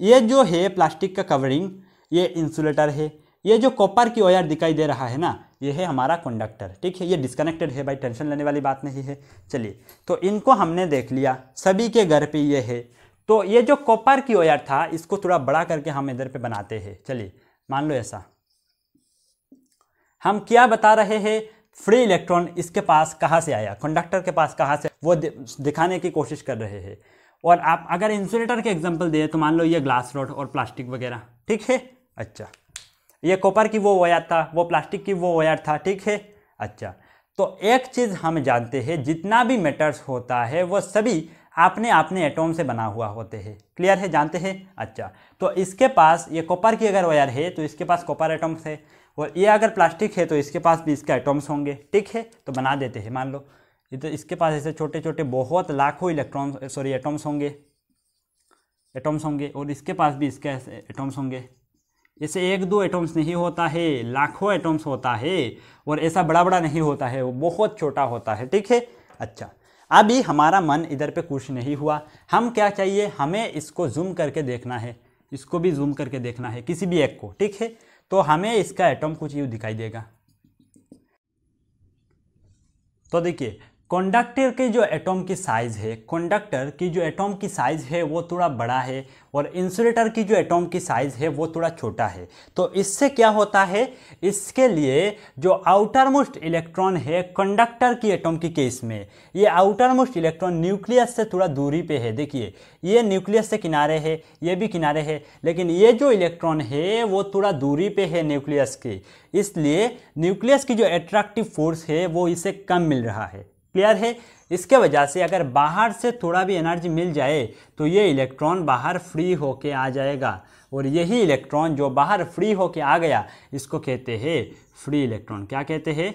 ये जो है प्लास्टिक का कवरिंग ये इंसुलेटर है। ये जो कॉपर की ओयर दिखाई दे रहा है ना, ये है हमारा कंडक्टर ठीक है? ये डिस्कनेक्टेड है भाई टेंशन लेने वाली बात नहीं है। चलिए तो इनको हमने देख लिया। सभी के घर पे ये है। तो ये जो कॉपर की वायर था, इसको थोड़ा बड़ा करके हम इधर पे बनाते हैं। चलिए, मान लो ऐसा। हम क्या बता रहे हैं? फ्री इलेक्ट्रॉन इसके पास कहाँ से आया? कंडक्टर के पास कहाँ से? वो दिखाने की कोशिश कर रहे हैं। और आप अगर इंसुलेटर के एग्जांपल दें तो मान लो ये ग्लास रोड और प्लास्टिक वगैरह। ठीक है? अच्छा। ये कॉपर की वो वायर था, वो प्लास्टिक की वो वायर था, ठीक है? अच्छा। तो एक चीज़ हम जानते हैं, जितना भी मेटर्स होता है, वो सभी अपने अपने एटोम से बना हुआ होते हैं। क्लियर है? जानते हैं? अच्छा। तो इसके पास, ये कॉपर की अगर वायर है तो इसके पास कॉपर एटम्स है। और ये अगर प्लास्टिक है तो इसके पास भी इसके एटम्स होंगे। ठीक है? तो बना देते हैं, मान लो। तो इसके पास ऐसे छोटे छोटे बहुत लाखों इलेक्ट्रॉन सॉरी एटम्स होंगे। एटम्स होंगे और इसके पास भी इसके एटम्स होंगे। ऐसे एक दो एटम्स नहीं होता है, लाखों एटम्स होता है। और ऐसा बड़ा बड़ा नहीं होता है, वो बहुत छोटा होता है। ठीक है? अच्छा। अभी हमारा मन इधर पे कुछ नहीं हुआ। हम क्या चाहिए? हमें इसको जूम करके देखना है। इसको भी जूम करके देखना है, किसी भी एक को, ठीक है? तो हमें इसका एटम कुछ यूँ दिखाई देगा। तो देखिए कंडक्टर के जो एटॉम की साइज़ है कंडक्टर की जो एटॉम की साइज़ है, वो थोड़ा बड़ा है और इंसुलेटर की जो एटॉम की साइज़ है, वो थोड़ा छोटा है। तो इससे क्या होता है? इसके लिए जो आउटर मोस्ट इलेक्ट्रॉन है कंडक्टर की एटॉम की केस में, ये आउटर मोस्ट इलेक्ट्रॉन न्यूक्लियस से थोड़ा दूरी पे है। देखिए, ये न्यूक्लियस से किनारे है, ये भी किनारे है, लेकिन ये जो इलेक्ट्रॉन है, वो थोड़ा दूरी पे है न्यूक्लियस के। इसलिए न्यूक्लियस की जो एट्रैक्टिव फोर्स है, वो इसे कम मिल रहा है। क्लियर है? इसके वजह से अगर बाहर से थोड़ा भी एनर्जी मिल जाए तो ये इलेक्ट्रॉन बाहर फ्री होके आ जाएगा। और यही इलेक्ट्रॉन जो बाहर फ्री होके आ गया, इसको कहते हैं फ्री इलेक्ट्रॉन क्या कहते हैं?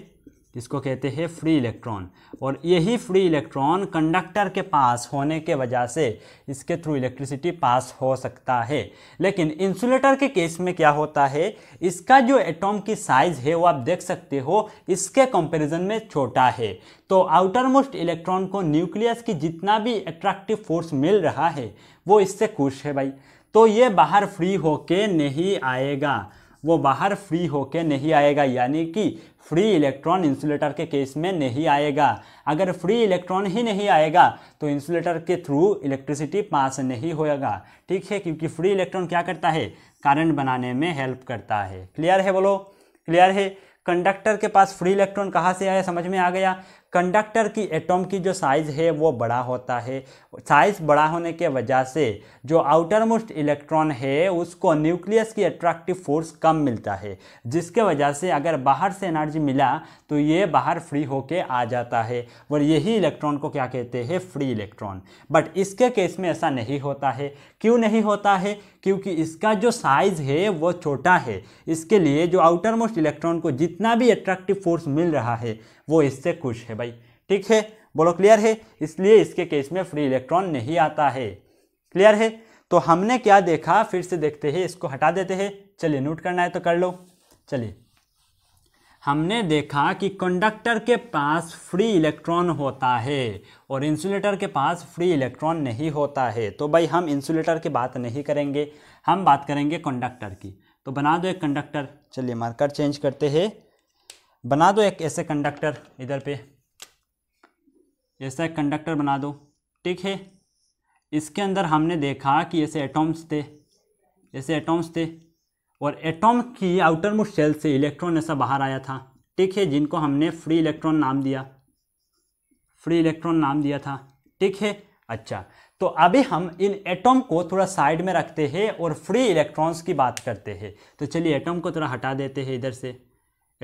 जिसको कहते हैं फ्री इलेक्ट्रॉन। और यही फ्री इलेक्ट्रॉन कंडक्टर के पास होने के वजह से इसके थ्रू इलेक्ट्रिसिटी पास हो सकता है। लेकिन इंसुलेटर के केस में क्या होता है? इसका जो एटॉम की साइज़ है, वो आप देख सकते हो, इसके कंपैरिजन में छोटा है। तो आउटर मोस्ट इलेक्ट्रॉन को न्यूक्लियस की जितना भी अट्रैक्टिव फोर्स मिल रहा है, वो इससे खुश है भाई। तो ये बाहर फ्री होके नहीं आएगा। वो बाहर फ्री होके नहीं आएगा, यानी कि फ्री इलेक्ट्रॉन इंसुलेटर के केस में नहीं आएगा। अगर फ्री इलेक्ट्रॉन ही नहीं आएगा तो इंसुलेटर के थ्रू इलेक्ट्रिसिटी पास नहीं होएगा। ठीक है, क्योंकि फ्री इलेक्ट्रॉन क्या करता है? करंट बनाने में हेल्प करता है। क्लियर है बोलो? क्लियर है? कंडक्टर के पास फ्री इलेक्ट्रॉन कहाँ से आया? समझ में आ गया? कंडक्टर की एटॉम की जो साइज़ है, वो बड़ा होता है। साइज़ बड़ा होने के वजह से जो आउटर मोस्ट इलेक्ट्रॉन है, उसको न्यूक्लियस की अट्रैक्टिव फोर्स कम मिलता है। जिसके वजह से अगर बाहर से एनर्जी मिला तो ये बाहर फ्री होके आ जाता है। और यही इलेक्ट्रॉन को क्या कहते हैं? फ्री इलेक्ट्रॉन बट इसके केस में ऐसा नहीं होता है। क्यों नहीं होता है? क्योंकि इसका जो साइज़ है, वो छोटा है। इसके लिए जो आउटर मोस्ट इलेक्ट्रॉन को जितना भी अट्रैक्टिव फोर्स मिल रहा है वो इससे खुश है भाई। ठीक है? बोलो क्लियर है? इसलिए इसके केस में फ्री इलेक्ट्रॉन नहीं आता है। क्लियर है? तो हमने क्या देखा? फिर से देखते हैं, इसको हटा देते हैं। चलिए नोट करना है तो कर लो। चलिए। हमने देखा कि कंडक्टर के पास फ्री इलेक्ट्रॉन होता है और इंसुलेटर के पास फ्री इलेक्ट्रॉन नहीं होता है। तो भाई, हम इंसुलेटर की बात नहीं करेंगे। हम बात करेंगे कंडक्टर की। तो बना दो एक कंडक्टर चलिए मार्कर चेंज करते हैं। बना दो एक ऐसे कंडक्टर इधर पे। ऐसा एक कंडक्टर बना दो। ठीक है? इसके अंदर हमने देखा कि ऐसे एटॉम्स थे। ऐसे एटॉम्स थे। और एटॉम की आउटर मोस्ट सेल से इलेक्ट्रॉन ऐसा बाहर आया था। ठीक है? जिनको हमने फ्री इलेक्ट्रॉन नाम दिया। फ्री इलेक्ट्रॉन नाम दिया था। ठीक है? अच्छा। तो अभी हम इन एटॉम को थोड़ा साइड में रखते हैं और फ्री इलेक्ट्रॉन्स की बात करते हैं। तो चलिए एटॉम को थोड़ा हटा देते हैं इधर से।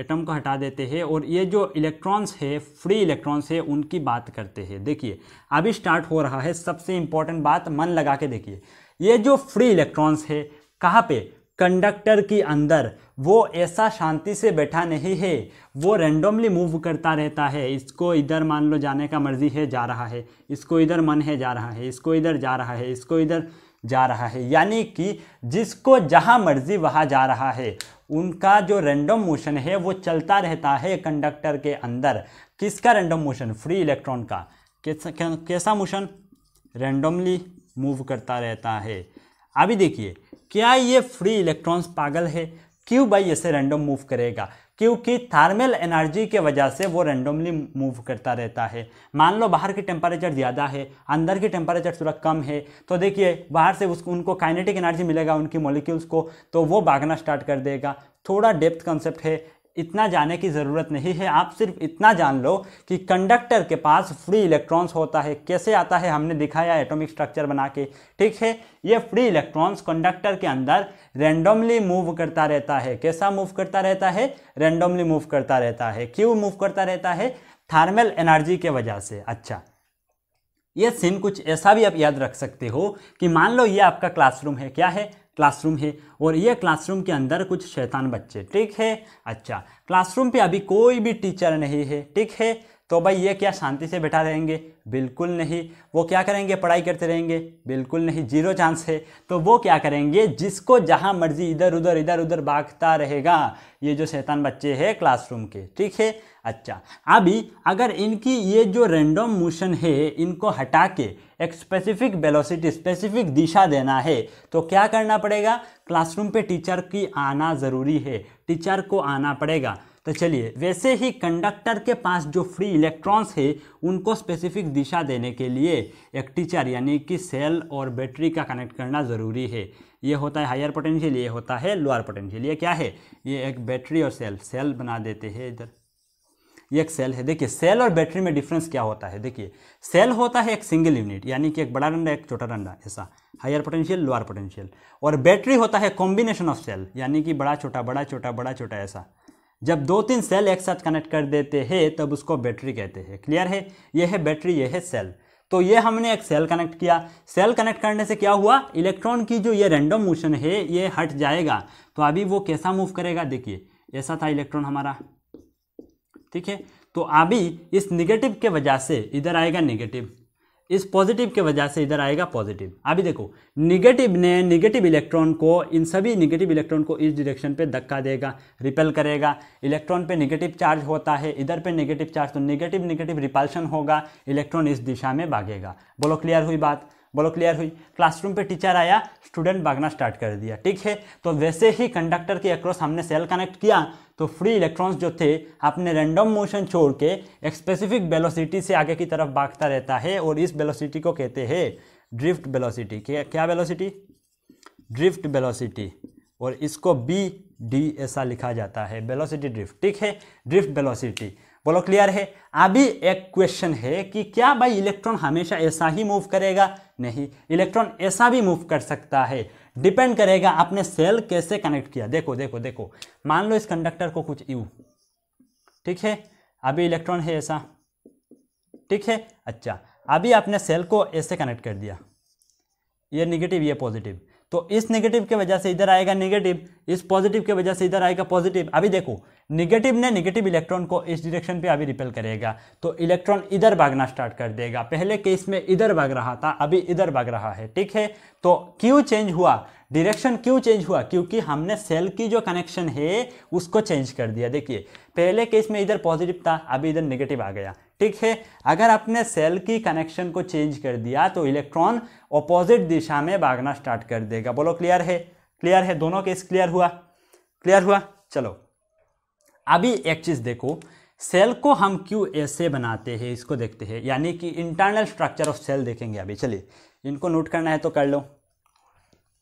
एटम को हटा देते हैं और ये जो इलेक्ट्रॉन्स है फ्री इलेक्ट्रॉन्स है, उनकी बात करते हैं। देखिए, अभी स्टार्ट हो रहा है, सबसे इंपॉर्टेंट बात मन लगा के देखिए। ये जो फ्री इलेक्ट्रॉन्स है, कहाँ पे? कंडक्टर के अंदर। वो ऐसा शांति से बैठा नहीं है। वो रैंडमली मूव करता रहता है। इसको इधर मान लो जाने का मर्ज़ी है, जा रहा है। इसको इधर मन है, जा रहा है। इसको इधर जा रहा है। इसको इधर जा रहा है। यानी कि जिसको जहाँ मर्ज़ी वहाँ जा रहा है। उनका जो रैंडम मोशन है, वो चलता रहता है कंडक्टर के अंदर। किसका रैंडम मोशन फ्री इलेक्ट्रॉन का। कैसा कैसा मोशन रैंडमली मूव करता रहता है। अभी देखिए, क्या ये फ्री इलेक्ट्रॉन्स पागल है? क्यों भाई ऐसे रैंडम मूव करेगा? क्योंकि थर्मल एनर्जी के वजह से वो रेंडमली मूव करता रहता है। मान लो बाहर की टेम्परेचर ज़्यादा है, अंदर की टेम्परेचर थोड़ा कम है तो देखिए बाहर से उसको, उनको काइनेटिक एनर्जी मिलेगा, उनकी मॉलिक्यूल्स को तो वो भागना स्टार्ट कर देगा। थोड़ा डेप्थ कंसेप्ट है इतना जाने की ज़रूरत नहीं है। आप सिर्फ़ इतना जान लो कि कंडक्टर के पास फ्री इलेक्ट्रॉन्स होता है। कैसे आता है? हमने दिखाया एटॉमिक स्ट्रक्चर बना के। ठीक है? ये फ्री इलेक्ट्रॉन्स कंडक्टर के अंदर रैंडमली मूव करता रहता है। कैसा मूव करता रहता है? रैंडमली मूव करता रहता है। क्यों मूव करता रहता है? थर्मल एनर्जी के वजह से। अच्छा। ये सीन कुछ ऐसा भी आप याद रख सकते हो कि मान लो ये आपका क्लासरूम है। क्या है? क्लासरूम है और ये क्लासरूम के अंदर कुछ शैतान बच्चे। ठीक है? अच्छा क्लासरूम पे अभी कोई भी टीचर नहीं है। ठीक है? तो भाई ये क्या शांति से बैठा रहेंगे? बिल्कुल नहीं। वो क्या करेंगे? पढ़ाई करते रहेंगे। बिल्कुल नहीं। ज़ीरो चांस है। तो वो क्या करेंगे? जिसको जहाँ मर्ज़ी इधर, उधर इधर, उधर भागता रहेगा। ये जो शैतान बच्चे हैं क्लासरूम के। ठीक है? अच्छा। अभी अगर इनकी ये जो रेंडम मोशन है, इनको हटा के एक स्पेसिफिक वेलोसिटी स्पेसिफिक दिशा देना है तो क्या करना पड़ेगा? क्लासरूम पे टीचर की आना ज़रूरी है। टीचर को आना पड़ेगा। तो चलिए, वैसे ही कंडक्टर के पास जो फ्री इलेक्ट्रॉन्स है, उनको स्पेसिफिक दिशा देने के लिए एक टीचर यानी कि सेल और बैटरी का कनेक्ट करना ज़रूरी है। ये होता है हायर पोटेंशियल ये होता है लोअर पोटेंशियल ये क्या है? ये एक बैटरी और सेल सेल बना देते हैं इधर। ये एक सेल है। देखिए सेल और बैटरी में डिफरेंस क्या होता है? देखिए सेल होता है एक सिंगल यूनिट यानी कि एक बड़ा डंडा एक छोटा डंडा ऐसा। हायर पोटेंशियल लोअर पोटेंशियल और बैटरी होता है कॉम्बिनेशन ऑफ़ सेल यानी कि बड़ा, छोटा बड़ा छोटा बड़ा, छोटा, ऐसा। जब दो तीन सेल एक साथ कनेक्ट कर देते हैं, तब उसको बैटरी कहते हैं। क्लियर है? यह है बैटरी, यह है सेल। तो ये हमने एक सेल कनेक्ट किया। सेल कनेक्ट करने से क्या हुआ? इलेक्ट्रॉन की जो ये रैंडम मोशन है, ये हट जाएगा। तो अभी वो कैसा मूव करेगा? देखिए, ऐसा था इलेक्ट्रॉन हमारा। ठीक है? तो अभी इस निगेटिव के वजह से इधर आएगा निगेटिव इस पॉजिटिव के वजह से इधर आएगा पॉजिटिव। अभी देखो निगेटिव ने निगेटिव इलेक्ट्रॉन को, इन सभी निगेटिव इलेक्ट्रॉन को इस डिरेक्शन पे धक्का देगा रिपेल करेगा। इलेक्ट्रॉन पे निगेटिव चार्ज होता है, इधर पे निगेटिव चार्ज तो निगेटिव निगेटिव रिपल्शन होगा इलेक्ट्रॉन इस दिशा में भागेगा। बोलो क्लियर हुई बात? बोलो क्लियर हुई। क्लासरूम पे टीचर आया स्टूडेंट भागना स्टार्ट कर दिया, ठीक है? तो वैसे ही कंडक्टर के अक्रॉस हमने सेल कनेक्ट किया तो फ्री इलेक्ट्रॉन्स जो थे, आपने रैंडम मोशन छोड़ के एक स्पेसिफिक वेलोसिटी से आगे की तरफ़ भागता रहता है और इस वेलोसिटी को कहते हैं ड्रिफ्ट वेलोसिटी क्या वेलोसिटी ड्रिफ्ट वेलोसिटी और इसको बी डी ऐसा लिखा जाता है वेलोसिटी ड्रिफ्ट ठीक है? ड्रिफ्ट वेलोसिटी बोलो क्लियर है? अभी एक क्वेश्चन है कि क्या भाई इलेक्ट्रॉन हमेशा ऐसा ही मूव करेगा? नहीं इलेक्ट्रॉन ऐसा भी मूव कर सकता है। डिपेंड करेगा आपने सेल कैसे कनेक्ट किया। देखो देखो देखो। मान लो इस कंडक्टर को कुछ यू ठीक है? अभी इलेक्ट्रॉन है ऐसा। ठीक है? अच्छा। अभी आपने सेल को ऐसे कनेक्ट कर दिया। ये निगेटिव ये पॉजिटिव तो इस नेगेटिव के वजह से इधर आएगा नेगेटिव इस पॉजिटिव के वजह से इधर आएगा पॉजिटिव अभी देखो निगेटिव ने निगेटिव इलेक्ट्रॉन को इस डायरेक्शन पे अभी रिपेल करेगा तो इलेक्ट्रॉन इधर भागना स्टार्ट कर देगा। पहले केस में इधर भाग रहा था, अभी इधर भाग रहा है, ठीक है? तो क्यों चेंज हुआ? डायरेक्शन क्यों चेंज हुआ? क्योंकि हमने सेल की जो कनेक्शन है, उसको चेंज कर दिया। देखिए, पहले केस में इधर पॉजिटिव था, अभी इधर नेगेटिव आ गया। ठीक है। अगर आपने सेल की कनेक्शन को चेंज कर दिया तो इलेक्ट्रॉन ऑपोजिट दिशा में भागना स्टार्ट कर देगा। बोलो क्लियर है? क्लियर है? दोनों केस क्लियर हुआ? क्लियर हुआ? चलो। अभी एक चीज़ देखो। सेल को हम क्यों ऐसे बनाते हैं, इसको देखते हैं। यानी कि इंटरनल स्ट्रक्चर ऑफ़ सेल देखेंगे अभी। चलिए, इनको नोट करना है तो कर लो।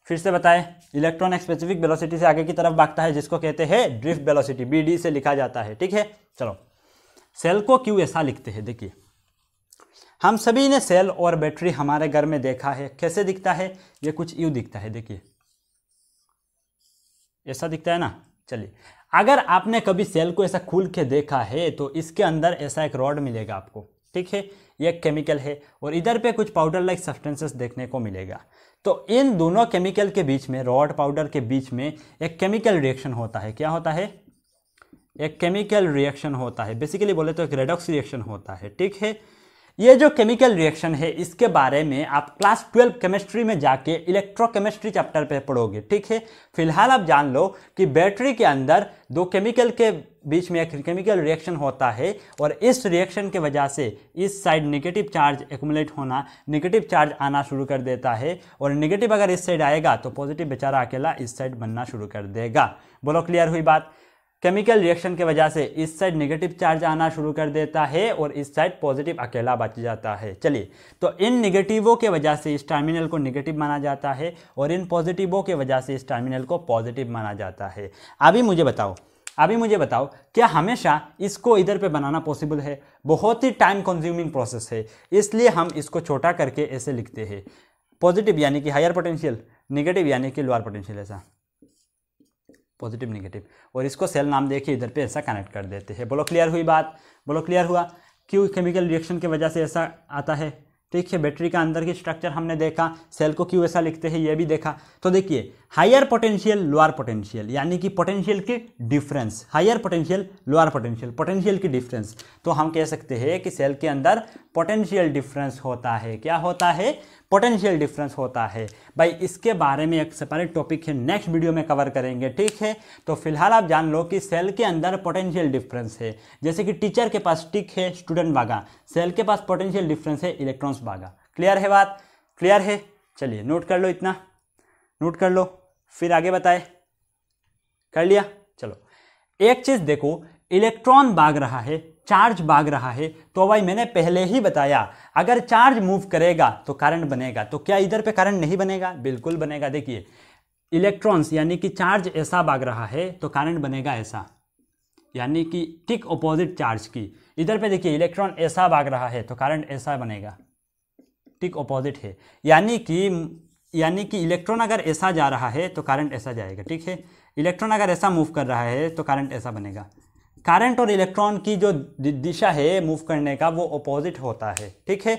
फिर से बताएँ इलेक्ट्रॉन एक स्पेसिफिक वेलोसिटी से आगे की तरफ़ भागता है, जिसको कहते हैं ड्रिफ्ट वेलोसिटी बी से लिखा जाता है। ठीक है? चलो। सेल को क्यों ऐसा लिखते हैं? देखिए, हम सभी ने सेल और बैटरी हमारे घर में देखा है। कैसे दिखता है? ये कुछ यूँ दिखता है। देखिए, ऐसा दिखता है ना? चलिए, अगर आपने कभी सेल को ऐसा खुल के देखा है तो इसके अंदर ऐसा एक रॉड मिलेगा आपको। ठीक है? ये केमिकल है और इधर पे कुछ पाउडर लाइक सब्सटेंसेस देखने को मिलेगा। तो इन दोनों केमिकल के बीच में, रॉड पाउडर के बीच में एक केमिकल रिएक्शन होता है। क्या होता है? एक केमिकल रिएक्शन होता है। बेसिकली बोले तो एक रेडॉक्स रिएक्शन होता है। ठीक है? ये जो केमिकल रिएक्शन है, इसके बारे में आप क्लास ट्वेल्व केमिस्ट्री में जाके इलेक्ट्रोकेमिस्ट्री चैप्टर पे पढ़ोगे। ठीक है? फ़िलहाल आप जान लो कि बैटरी के अंदर दो केमिकल के बीच में एक केमिकल रिएक्शन होता है और इस रिएक्शन के वजह से इस साइड नेगेटिव चार्ज एकमुलेट होना नेगेटिव चार्ज आना शुरू कर देता है और नेगेटिव अगर इस साइड आएगा तो पॉजिटिव बेचारा अकेला इस साइड बनना शुरू कर देगा। बोलो क्लियर हुई बात? केमिकल रिएक्शन के वजह से इस साइड नेगेटिव चार्ज आना शुरू कर देता है और इस साइड पॉजिटिव अकेला बच जाता है। चलिए तो इन निगेटिवों के वजह से इस टर्मिनल को नेगेटिव माना जाता है और इन पॉजिटिवों के वजह से इस टर्मिनल को पॉजिटिव माना जाता है। अभी मुझे बताओ, अभी मुझे बताओ, क्या हमेशा इसको इधर पे बनाना पॉसिबल है? बहुत ही टाइम कंज्यूमिंग प्रोसेस है, इसलिए हम इसको छोटा करके ऐसे लिखते हैं। पॉजिटिव यानी कि हायर पोटेंशियल निगेटिव यानी कि लोअर पोटेंशियल ऐसा। Positive, negative. और इसको सेल नाम देके इधर पे ऐसा कनेक्ट कर देते हैं। बोलो क्लियर हुई बात? बोलो क्लियर हुआ? क्यों केमिकल रिएक्शन की वजह से ऐसा आता है? ठीक है बैटरी का अंदर की स्ट्रक्चर हमने देखा सेल को क्यों ऐसा लिखते हैं ये भी देखा। तो देखिए हायर पोटेंशियल लोअर पोटेंशियल यानी कि पोटेंशियल की difference higher potential lower potential potential की डिफरेंस तो हम कह सकते हैं कि सेल के अंदर पोटेंशियल डिफरेंस होता है। क्या होता है? पोटेंशियल डिफरेंस होता है। भाई, इसके बारे में एक सेपरेट टॉपिक है। नेक्स्ट वीडियो में कवर करेंगे, ठीक है? तो फ़िलहाल आप जान लो कि सेल के अंदर पोटेंशियल डिफरेंस है। जैसे कि टीचर के पास टिक है स्टूडेंट भागा सेल के पास पोटेंशियल डिफरेंस है इलेक्ट्रॉन्स भागा क्लियर है बात? क्लियर है? चलिए नोट कर लो इतना। नोट कर लो। फिर आगे बताए। कर लिया? चलो। एक चीज़ देखो इलेक्ट्रॉन भाग रहा है चार्ज भाग रहा है। तो भाई, मैंने पहले ही बताया अगर चार्ज मूव करेगा तो करंट बनेगा। तो क्या इधर पे करंट नहीं बनेगा? बिल्कुल बनेगा। देखिए इलेक्ट्रॉन्स यानी कि चार्ज ऐसा भाग रहा है तो करंट बनेगा ऐसा। यानी कि टिक ऑपोजिट चार्ज की। इधर पे देखिए इलेक्ट्रॉन ऐसा भाग रहा है तो करंट ऐसा बनेगा। टिक ऑपोजिट है। यानी कि यानी कि इलेक्ट्रॉन अगर ऐसा जा रहा है तो करंट ऐसा जाएगा। ठीक है? इलेक्ट्रॉन अगर ऐसा मूव कर रहा है तो करंट ऐसा बनेगा। करंट और इलेक्ट्रॉन की जो दिशा है मूव करने का, वो अपोजिट होता है, ठीक है?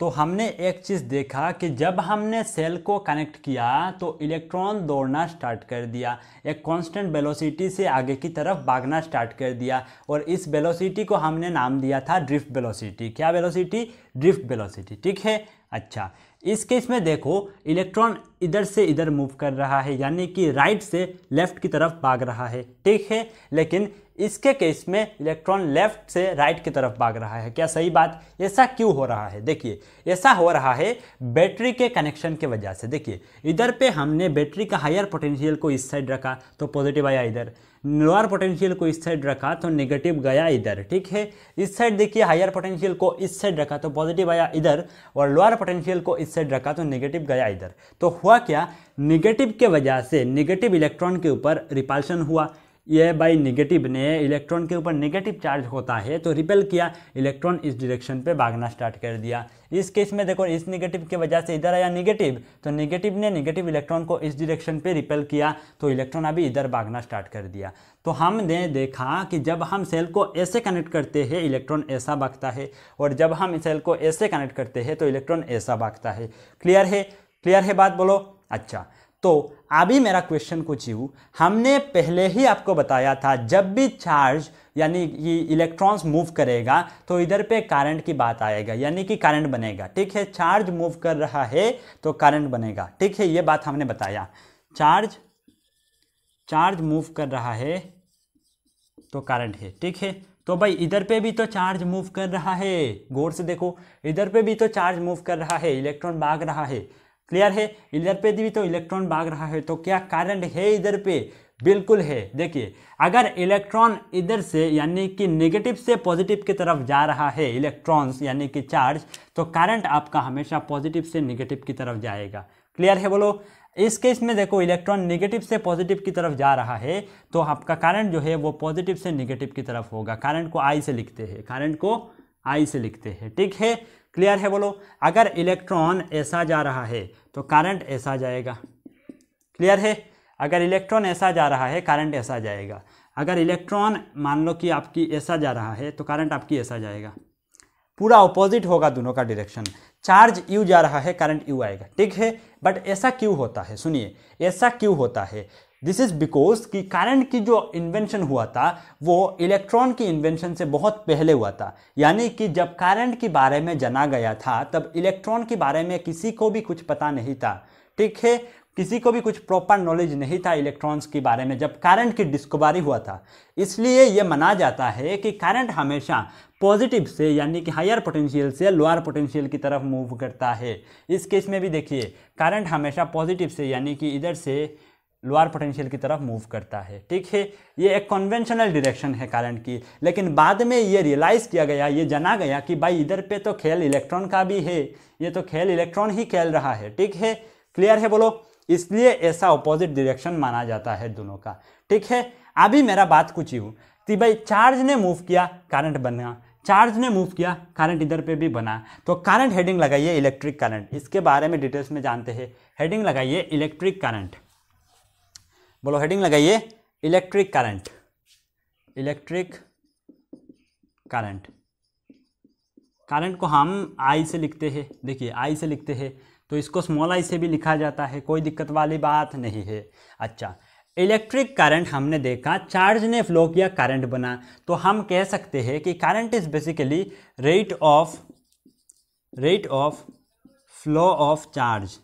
तो हमने एक चीज़ देखा कि जब हमने सेल को कनेक्ट किया तो इलेक्ट्रॉन दौड़ना स्टार्ट कर दिया। एक कांस्टेंट वेलोसिटी से आगे की तरफ़ भागना स्टार्ट कर दिया। और इस वेलोसिटी को हमने नाम दिया था ड्रिफ्ट वेलोसिटी क्या वेलोसिटी ड्रिफ्ट वेलोसिटी ठीक है? अच्छा। इस केस में देखो इलेक्ट्रॉन इधर से इधर मूव कर रहा है, यानी कि राइट से लेफ़्ट की तरफ़ भाग रहा है, ठीक है? लेकिन इसके केस में इलेक्ट्रॉन लेफ़्ट से राइट की तरफ़ भाग रहा है। क्या सही बात? ऐसा क्यों हो रहा है? देखिए, ऐसा हो रहा है बैटरी के कनेक्शन के वजह से। देखिए, इधर पे हमने बैटरी का हायर पोटेंशियल को इस साइड रखा तो पॉजिटिव आया इधर। लोअर पोटेंशियल को इस साइड रखा तो नेगेटिव गया इधर, ठीक है? इस साइड देखिए, हायर पोटेंशियल को इस साइड रखा तो पॉजिटिव आया इधर, और लोअर पोटेंशियल को इस साइड रखा तो नेगेटिव गया इधर। तो हुआ क्या? निगेटिव के वजह से निगेटिव इलेक्ट्रॉन के ऊपर रिपल्शन हुआ। ये बाई निगेटिव ने इलेक्ट्रॉन के ऊपर नेगेटिव चार्ज होता है तो रिपेल किया, इलेक्ट्रॉन इस डायरेक्शन पे भागना स्टार्ट कर दिया। इस केस में देखो, इस निगेटिव के वजह से इधर आया निगेटिव तो निगेटिव ने निगेटिव इलेक्ट्रॉन को इस डायरेक्शन पे रिपेल किया तो इलेक्ट्रॉन अभी इधर भागना स्टार्ट कर दिया। तो हमने देखा कि जब हम सेल को ऐसे कनेक्ट करते हैं इलेक्ट्रॉन ऐसा भागता है, और जब हम सेल को ऐसे कनेक्ट करते हैं तो इलेक्ट्रॉन ऐसा भागता है। क्लियर है? क्लियर है बात बोलो? अच्छा। तो अभी मेरा क्वेश्चन कुछ यूँ, हमने पहले ही आपको बताया था, जब भी चार्ज यानी कि इलेक्ट्रॉन्स मूव करेगा तो इधर पे करंट की बात आएगा, यानी कि करंट बनेगा। ठीक है? चार्ज मूव कर रहा है तो करंट बनेगा। ठीक है? ये बात हमने बताया। चार्ज चार्ज मूव कर रहा है तो करंट है। ठीक है? तो भाई, इधर पे भी तो चार्ज मूव कर रहा है। गौर से देखो, इधर पे भी तो चार्ज मूव कर रहा है इलेक्ट्रॉन भाग रहा है। क्लियर है? इधर पे भी तो इलेक्ट्रॉन भाग रहा है तो क्या करंट है इधर पे? बिल्कुल है। देखिए, अगर इलेक्ट्रॉन इधर से यानी कि नेगेटिव से पॉजिटिव की तरफ़ जा रहा है, इलेक्ट्रॉन्स यानी कि चार्ज तो करंट आपका हमेशा पॉजिटिव से नेगेटिव की तरफ़ जाएगा। क्लियर है बोलो? इस केस में देखो, इलेक्ट्रॉन नेगेटिव से पॉजिटिव की तरफ़ जा रहा है तो आपका करंट जो है वो पॉजिटिव से नेगेटिव की तरफ़ होगा। करंट को आई से लिखते हैं। करंट को आई से लिखते हैं। ठीक है? क्लियर है बोलो? अगर इलेक्ट्रॉन ऐसा जा रहा है तो करंट ऐसा जाएगा। क्लियर है? अगर इलेक्ट्रॉन ऐसा जा रहा है, करंट ऐसा जाएगा। अगर इलेक्ट्रॉन, मान लो कि आपकी ऐसा जा रहा है तो करंट आपकी ऐसा जाएगा। पूरा ऑपोजिट होगा दोनों का डायरेक्शन चार्ज यू जा रहा है करंट यू आएगा। ठीक है? बट ऐसा क्यों होता है? सुनिए। ऐसा क्यों होता है? दिस इज़ बिकॉज़ कि करंट की जो इन्वेंशन हुआ था, वो इलेक्ट्रॉन की इन्वेंशन से बहुत पहले हुआ था। यानी कि जब करंट के बारे में जाना गया था, तब इलेक्ट्रॉन के बारे में किसी को भी कुछ पता नहीं था। ठीक है? किसी को भी कुछ प्रॉपर नॉलेज नहीं था इलेक्ट्रॉन्स के बारे में, जब करंट की डिस्कवरी हुआ था। इसलिए ये माना जाता है कि करंट हमेशा पॉजिटिव से, यानी कि हायर पोटेंशियल से लोअर पोटेंशियल की तरफ़ मूव करता है। इस केस में भी देखिए करंट हमेशा पॉजिटिव से, यानी कि इधर से लोअर पोटेंशियल की तरफ़ मूव करता है। ठीक है? ये एक कन्वेंशनल डायरेक्शन है करंट की। लेकिन बाद में ये रियलाइज़ किया गया, ये जाना गया कि भाई इधर पे तो खेल इलेक्ट्रॉन का भी है। ये तो खेल इलेक्ट्रॉन ही खेल रहा है। ठीक है? क्लियर है बोलो? इसलिए ऐसा ऑपोजिट डायरेक्शन माना जाता है दोनों का। ठीक है? अभी मेरा बात कुछ ही हूँ। कि भाई चार्ज ने मूव किया करंट बना। चार्ज ने मूव किया करंट इधर पे भी बना। तो करंट हेडिंग लगाइए इलेक्ट्रिक करंट इसके बारे में डिटेल्स में जानते हैं। हेडिंग लगाइए इलेक्ट्रिक करंट बोलो हेडिंग लगाइए। Electric current electric current current को हम आई से लिखते हैं। देखिए आई से लिखते हैं तो इसको स्मॉल आई से भी लिखा जाता है। कोई दिक्कत वाली बात नहीं है। अच्छा इलेक्ट्रिक करंट हमने देखा चार्ज ने फ्लो किया करंट बना। तो हम कह सकते हैं कि current is basically rate of rate of flow of charge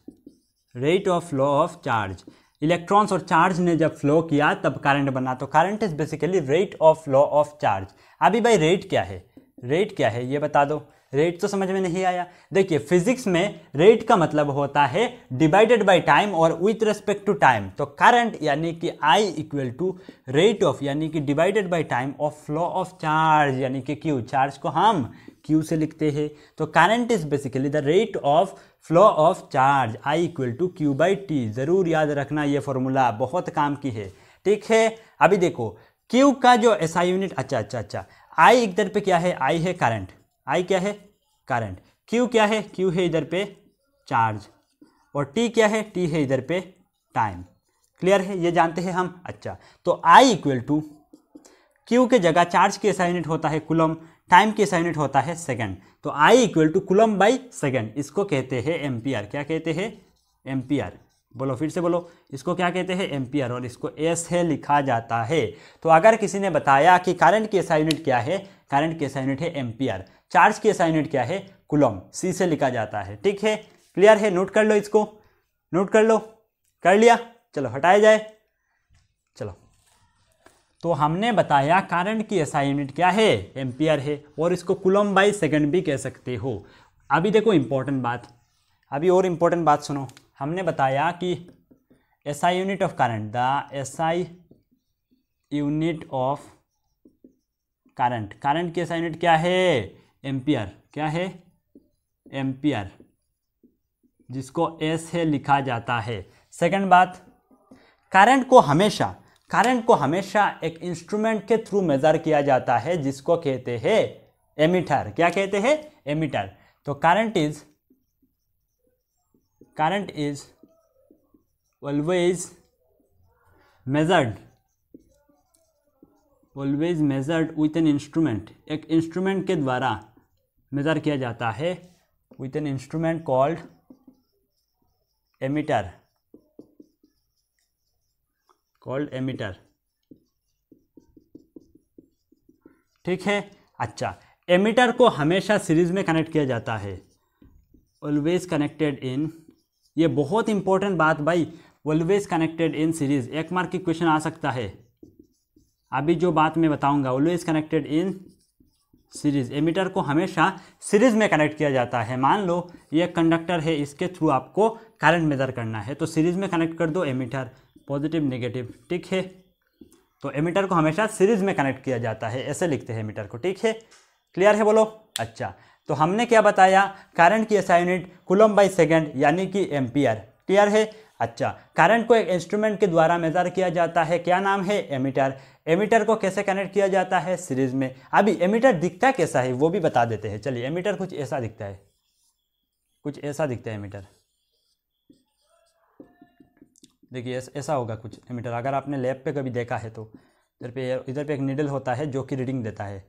rate of flow of charge electrons और चार्ज ने जब फ्लो किया, तब करंट बना। तो current is basically rate of flow of charge अभी भाई रेट क्या है? रेट क्या है? ये बता दो। रेट तो समझ में नहीं आया। देखिए फिजिक्स में रेट का मतलब होता है डिवाइडेड बाय टाइम और विथ रेस्पेक्ट टू टाइम तो करंट यानी कि I equal to rate of यानी कि divided by time of flow of charge यानी कि क्यू चार्ज को हम क्यू से लिखते हैं। तो current is basically the rate of flow of charge I equal to Q by T ज़रूर याद रखना ये फॉर्मूला बहुत काम की है। ठीक है? अभी देखो क्यू का जो ऐसा यूनिट अच्छा अच्छा अच्छा। आई इधर पे क्या है? आई है करंट आई क्या है? करंट क्यू क्या है? क्यू है इधर पे चार्ज और टी क्या है? टी है इधर पे टाइम क्लियर है? ये जानते हैं हम? अच्छा। तो आई इक्वल टू क्यू के जगह चार्ज की ऐसा यूनिट होता है कुलम। टाइम की ऐसा यूनिट होता है सेकंड। तो I equal to coulomb by second इसको कहते हैं एम्पियर क्या कहते हैं? एम्पियर बोलो, फिर से बोलो। इसको क्या कहते हैं? एम्पियर और इसको एस है, लिखा जाता है। तो अगर किसी ने बताया कि करंट की ऐसा यूनिट क्या है करंट की ऐसा यूनिट है एम्पियर चार्ज की ऐसा यूनिट क्या है? कुलम सी से लिखा जाता है। ठीक है? क्लियर है? नोट कर लो इसको। नोट कर लो। कर लिया? चलो, हटाया जाए। चलो। तो हमने बताया करंट की ऐसा यूनिट क्या है? एम्पियर है। और इसको कुलम बाई सेकेंड भी कह सकते हो। अभी देखो इंपॉर्टेंट बात। अभी और इंपॉर्टेंट बात सुनो। हमने बताया कि SI unit of current the SI unit of current current की एसआई यूनिट क्या है? एम्पियर क्या है? एम्पियर जिसको एस है लिखा जाता है। सेकंड बात। करंट को हमेशा करंट को हमेशा एक इंस्ट्रूमेंट के थ्रू मेजर किया जाता है, जिसको कहते हैं एमिटर क्या कहते हैं? एमिटर तो current is current is always measured always measured with an instrument एक इंस्ट्रूमेंट के द्वारा मेजर किया जाता है with an instrument called ammeter called ammeter. ठीक है? अच्छा एमिटर को हमेशा सीरीज़ में कनेक्ट किया जाता है। ऑलवेज कनेक्टेड इन ये बहुत इंपॉर्टेंट बात भाई ऑलवेज कनेक्टेड इन सीरीज़ एक मार्क की क्वेश्चन आ सकता है। अभी जो बात मैं बताऊँगा always connected in series ammeter को हमेशा सीरीज़ में कनेक्ट किया जाता है। मान लो, ये कंडक्टर है, इसके थ्रू आपको करंट मेजर करना है। तो सीरीज़ में कनेक्ट कर दो एमीटर। पॉजिटिव, नेगेटिव, ठीक है? तो एमीटर को हमेशा सीरीज़ में कनेक्ट किया जाता है, ऐसे लिखते हैं एमीटर को, ठीक है? क्लियर है बोलो? अच्छा तो हमने क्या बताया? करंट की ऐसा यूनिट कुलम बाई सेकेंड, यानी कि एम्पियर, क्लियर है? अच्छा करंट को एक इंस्ट्रूमेंट के द्वारा मेजर किया जाता है, क्या नाम है? एमीटर। एमीटर को कैसे कनेक्ट किया जाता है? सीरीज़ में। अभी एमीटर दिखता कैसा है, वो भी बता देते हैं। चलिए, एमीटर कुछ ऐसा दिखता है। कुछ ऐसा दिखता है एमीटर। देखिए, ऐसा होगा कुछ एमीटर अगर आपने लैब पे कभी देखा है तो। इधर पे इधर पे एक निडल होता है जो कि रीडिंग देता है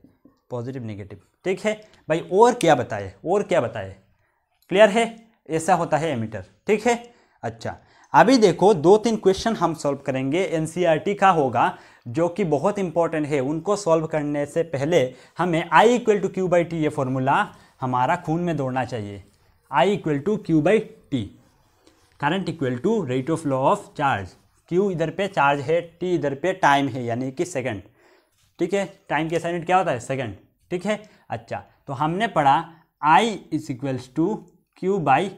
पॉजिटिव नेगेटिव ठीक है? भाई, और क्या बताए? और क्या बताए? क्लियर है? ऐसा होता है एमीटर ठीक है? अच्छा अभी देखो दो तीन क्वेश्चन हम सॉल्व करेंगे। एनसीईआरटी का होगा, जो कि बहुत इंपॉर्टेंट है। उनको सॉल्व करने से पहले हमें I equal to Q by T ये फॉर्मूला हमारा खून में दौड़ना चाहिए। I equal to Q by T current equal to rate of law of charge Q इधर पे चार्ज है टी इधर पे टाइम है, यानी कि सेकंड ठीक है? टाइम के यूनिट क्या होता है? सेकंड ठीक है? अच्छा तो हमने पढ़ा I is equals to Q by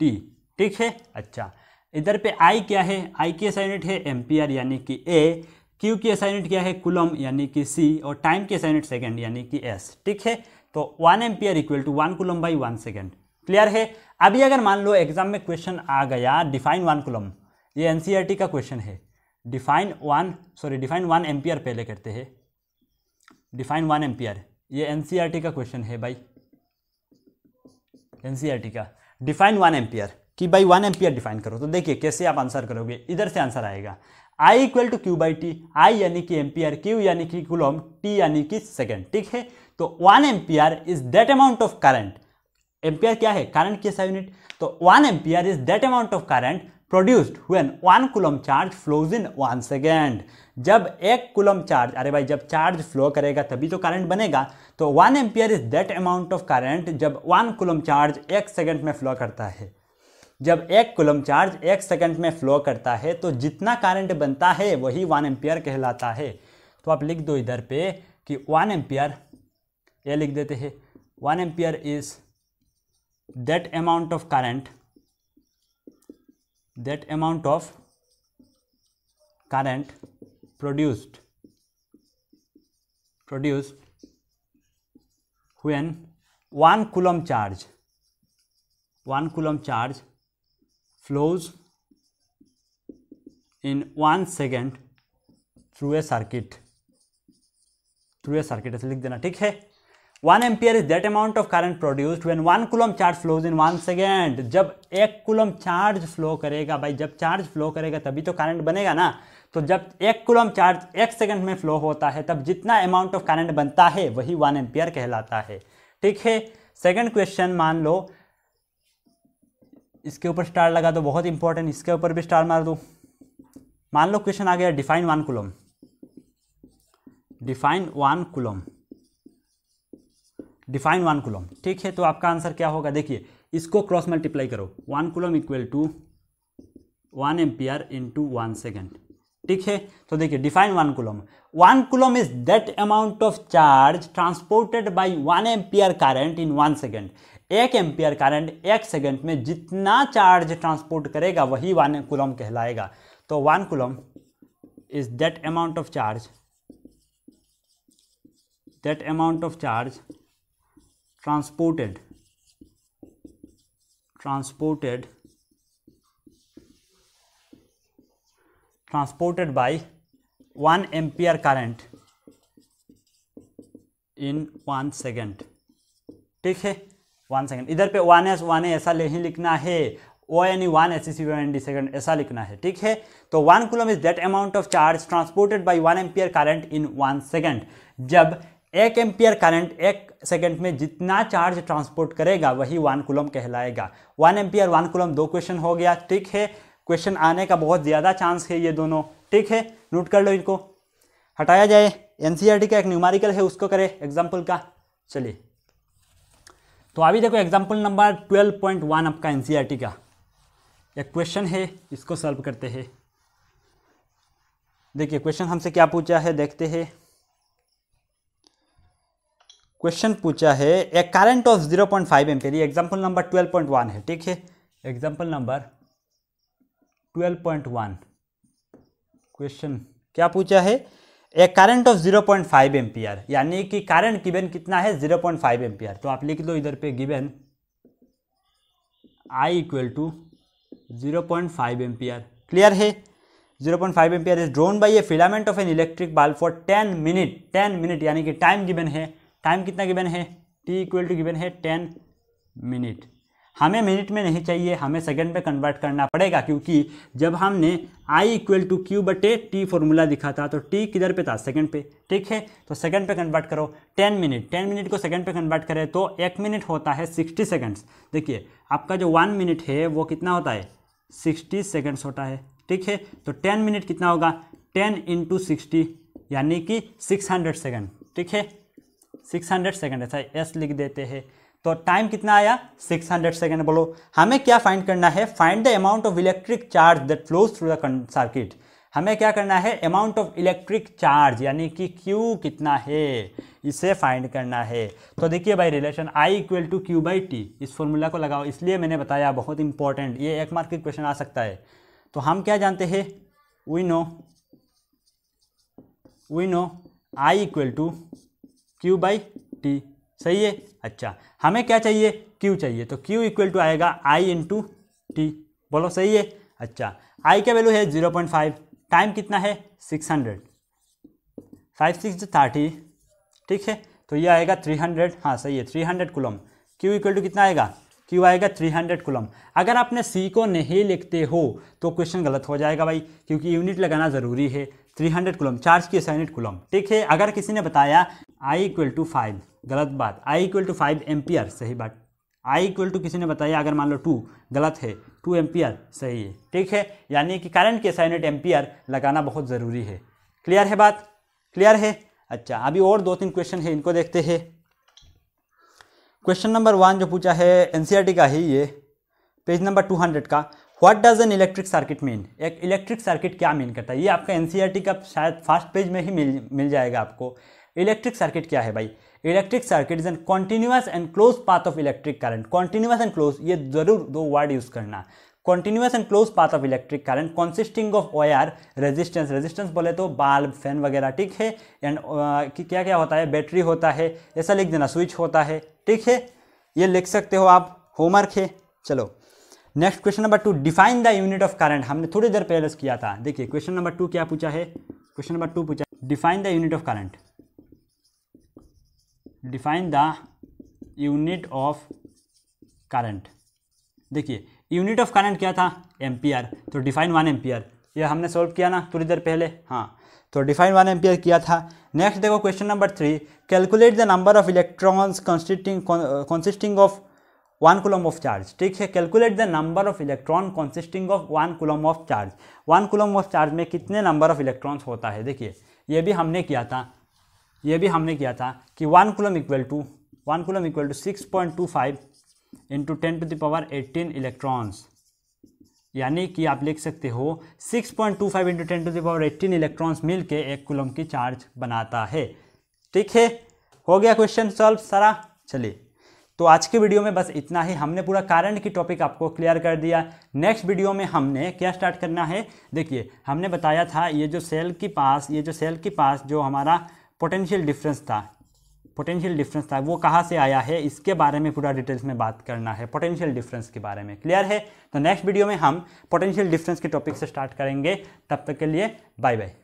T ठीक है? अच्छा इधर पे आई क्या है? आई की ऐसा यूनिट है एम्पियर यानी कि ए क्यू की ऐसा यूनिट क्या है? कुलम यानी कि सी और टाइम की ऐसा यूनिट सेकेंड यानी कि एस ठीक है? तो one ampere equal to one coulomb by one second clear है? अभी अगर मान लो एग्ज़ाम में क्वेश्चन आ गया डिफाइन वन कुलम ये एनसीईआरटी का क्वेश्चन है। Define one sorry define one ampere पहले करते हैं। डिफाइन वन एम्पियर ये एनसीईआरटी का क्वेश्चन है भाई। एनसीईआरटी का। डिफाइन वन एम्पियर कि भाई वन एम्पियर डिफाइन करो। तो देखिए, कैसे आप आंसर करोगे? इधर से आंसर आएगा। I equal to Q by T I यानी कि एम्पियर क्यू यानी कि कुलम टी यानी कि सेकेंड ठीक है? तो one ampere is that amount of current ampere क्या है? करंट की यूनिट। तो one ampere is that amount of current produced when one coulomb charge flows in one second जब एक कुलम चार्ज अरे भाई, जब चार्ज फ्लो करेगा तभी तो करंट बनेगा। तो one ampere is that amount of current जब वन कुलम चार्ज एक सेकेंड में फ्लो करता है। जब एक कुलम चार्ज एक सेकेंड में फ्लो करता है तो जितना करंट बनता है, वही वन एम्पियर कहलाता है। तो आप लिख दो इधर पे कि वन एम्पियर, ये लिख देते हैं। One ampere is that amount of current that amount of current produced produced when 1 coulomb charge 1 coulomb charge flows in 1 second through a circuit through a circuit ऐसे लिख देना ठीक है one ampere is that amount of current produced when one coulomb charge flows in one second जब एक कुलम चार्ज फ्लो करेगा भाई, जब चार्ज फ्लो करेगा तभी तो करंट बनेगा ना। तो जब एक कुलम चार्ज एक सेकंड में फ्लो होता है, तब जितना अमाउंट ऑफ़ करंट बनता है, वही वन एम्पियर कहलाता है। ठीक है? सेकंड क्वेश्चन मान लो। इसके ऊपर स्टार लगा दो, बहुत इंपॉर्टेंट इसके ऊपर भी स्टार मार दो। मान लो क्वेश्चन आ गया define one coulomb define one coulomb define one coulomb ठीक है तो आपका आंसर क्या होगा? देखिए, इसको क्रॉस मल्टीप्लाई करो। One coulomb equal to one ampere into one second ठीक है तो देखिए define one coulomb one coulomb is that amount of charge transported by one ampere current in one second एक एम्पियर करंट एक सेकेंड में जितना चार्ज ट्रांसपोर्ट करेगा, वही वन कुलम कहलाएगा। तो one coulomb is that amount of charge that amount of charge transported transported transported by 1 ampere current in 1 second. ठीक है? वन सेकेंड इधर पे वन एस वन ऐसा नहीं लिखना है। O N E one S C N D second ऐसा लिखना है। ठीक है? तो one coulomb is that amount of charge transported by one ampere current in one second जब एक एम्पियर करंट एक सेकंड में जितना चार्ज ट्रांसपोर्ट करेगा, वही वन कुलम कहलाएगा। वन एम्पियर, वन कुलम, दो क्वेश्चन हो गया, ठीक है। क्वेश्चन आने का बहुत ज़्यादा चांस है ये दोनों, ठीक है। नोट कर लो इनको। हटाया जाए। एनसीईआरटी का एक न्यूमारिकल है, उसको करें। एग्ज़ाम्पल का। चलिए। तो अभी देखो example number twelve point one आपका एनसीईआरटी का। एक क्वेश्चन है, इसको सॉल्व करते हैं। देखिए क्वेश्चन हमसे क्या पूछा है, देखते हैं। क्वेश्चन पूछा है a current of 0.5 point five ampere ये एग्ज़ाम्पल नंबर 12.1 है, ठीक है? एग्ज़ाम्पल नंबर 12.1 क्वेश्चन क्या पूछा है? A current of 0.5 point ampere यानी कि करंट गिवन कितना है? 0.5 पॉइंट एम्पियर तो आप लिख दो इधर पे given I equal to zero point five ampere clear है? 0.5 point five ampere is drawn by a filament of an electric bulb for 10 minute 10 minute यानी कि टाइम गिवन है। टाइम कितना गिवन है? टी इक्वल टू गिवन है टेन मिनट हमें मिनट में नहीं चाहिए, हमें सेकंड में कन्वर्ट करना पड़ेगा क्योंकि जब हमने आई इक्वल टू क्यू बटे टी फॉर्मूला दिखा था तो टी किधर पे था? सेकंड पे. ठीक है? तो सेकंड पे कन्वर्ट करो. टेन मिनट टेन मिनट को सेकंड पे कन्वर्ट करें तो एक मिनट होता है सिक्सटी सेकंड्स देखिए, आपका जो वन मिनट है, वो कितना होता है? सिक्सटी सेकंड्स होता है. ठीक है? तो टेन मिनट कितना होगा? टेन इंटू यानी कि सिक्स सेकेंड ठीक है? सिक्स हंड्रेड सेकेंड ऐसा एस लिख देते हैं। तो टाइम कितना आया? 600 सेकेंड। बोलो, हमें क्या फाइंड करना है? Find the amount of electric charge that flows through the circuit हमें क्या करना है? अमाउंट ऑफ़ इलेक्ट्रिक चार्ज यानी कि क्यू कितना है? इसे फाइंड करना है। तो देखिए भाई relation I equal to Q by T इस फॉर्मूला को लगाओ। इसलिए मैंने बताया, बहुत इंपॉर्टेंट ये एक मार्क क्वेश्चन आ सकता है। तो हम क्या जानते हैं? We know we know I equal to Q by T सही है? अच्छा। हमें क्या चाहिए? क्यू चाहिए। तो क्यू इक्वल टू आएगा आई इंटू टी बोलो, सही है? अच्छा। आई का वैल्यू है? ज़ीरो पॉइंट फाइव टाइम कितना है? Six hundred five six thirty ठीक है? तो ये आएगा थ्री हंड्रेड हाँ सही है। Three hundred coulomb Q equal to कितना आएगा? क्यू आएगा थ्री हंड्रेड कुलम अगर आपने सी को नहीं लिखते हो तो क्वेश्चन गलत हो जाएगा भाई, क्योंकि यूनिट लगाना ज़रूरी है। थ्री हंड्रेड कुलम चार्ज की यूनिट कुलम ठीक है? अगर किसी ने बताया आई इक्वल टू फाइव गलत बात। I equal to five ampere सही बात। आई इक्वल टू किसी ने बताया, अगर मान लो टू गलत है टू एम्पियर सही है। ठीक है? यानी कि करंट के साइनेट एम्पियर लगाना बहुत ज़रूरी है। क्लियर है बात? क्लियर है? अच्छा अभी और दो तीन क्वेश्चन है, इनको देखते हैं। क्वेश्चन नंबर वन जो पूछा है एनसीईआरटी e का ही ये। पेज नंबर टू हंड्रेड का। What does an electric circuit mean एक इलेक्ट्रिक सर्किट क्या मीन करता है? ये आपका एनसीईआरटी e का शायद फ़र्स्ट पेज में ही मिल मिल जाएगा आपको। इलेक्ट्रिक सर्किट क्या है भाई? Electric circuit is an continuous and close path of electric current continuous and close ये ज़रूर दो वर्ड यूज़ करना। Continuous and close path of electric current consisting of wire resistance resistance बोले तो बाल्ब फ़ैन वगैरह ठीक है? एंड uh, क्या क्या होता है? बैटरी होता है ऐसा लिख देना स्विच होता है ठीक है? ये लिख सकते हो आप होमवर्क है चलो। Next question number two define the unit of current हमने थोड़ी देर पहले किया था। देखिए क्वेश्चन नंबर टू क्या पूछा है? क्वेश्चन नंबर टू पूछा define the unit of current define the unit of current. देखिए, यूनिट ऑफ़ करंट क्या था? एम्पियर। तो डिफाइन वन एम्पियर। ये हमने सॉल्व किया ना थोड़ी देर पहले? हाँ। तो डिफाइन वन एम्पियर किया था। नेक्स्ट देखो, question number three. Calculate the number of electrons consisting consisting of one coulomb of charge ठीक है? Calculate the number of electron consisting of one coulomb of charge one coulomb of charge में कितने नंबर ऑफ़ इलेक्ट्रॉन्स होता है? देखिए, ये भी हमने किया था। ये भी हमने किया था कि one coulomb equal to one coulomb equal to six point two five into ten to the power eighteen electrons यानी कि आप लिख सकते हो 6.25 point two five into ten to the power eighteen electrons मिल के एक कुलम की चार्ज बनाता है। ठीक है? हो गया क्वेश्चन सॉल्व सारा? चलिए। तो आज के वीडियो में बस इतना ही। हमने पूरा कारण की टॉपिक आपको क्लियर कर दिया। नेक्स्ट वीडियो में हमने क्या स्टार्ट करना है? देखिए, हमने बताया था ये जो सेल के पास, ये जो सेल के पास जो हमारा पोटेंशियल डिफरेंस था। पोटेंशियल डिफरेंस था। वो कहाँ से आया है? इसके बारे में पूरा डिटेल्स में बात करना है। पोटेंशियल डिफरेंस के बारे में। क्लियर है? तो नेक्स्ट वीडियो में हम पोटेंशियल डिफरेंस के टॉपिक से स्टार्ट करेंगे। तब तक के लिए बाय बाय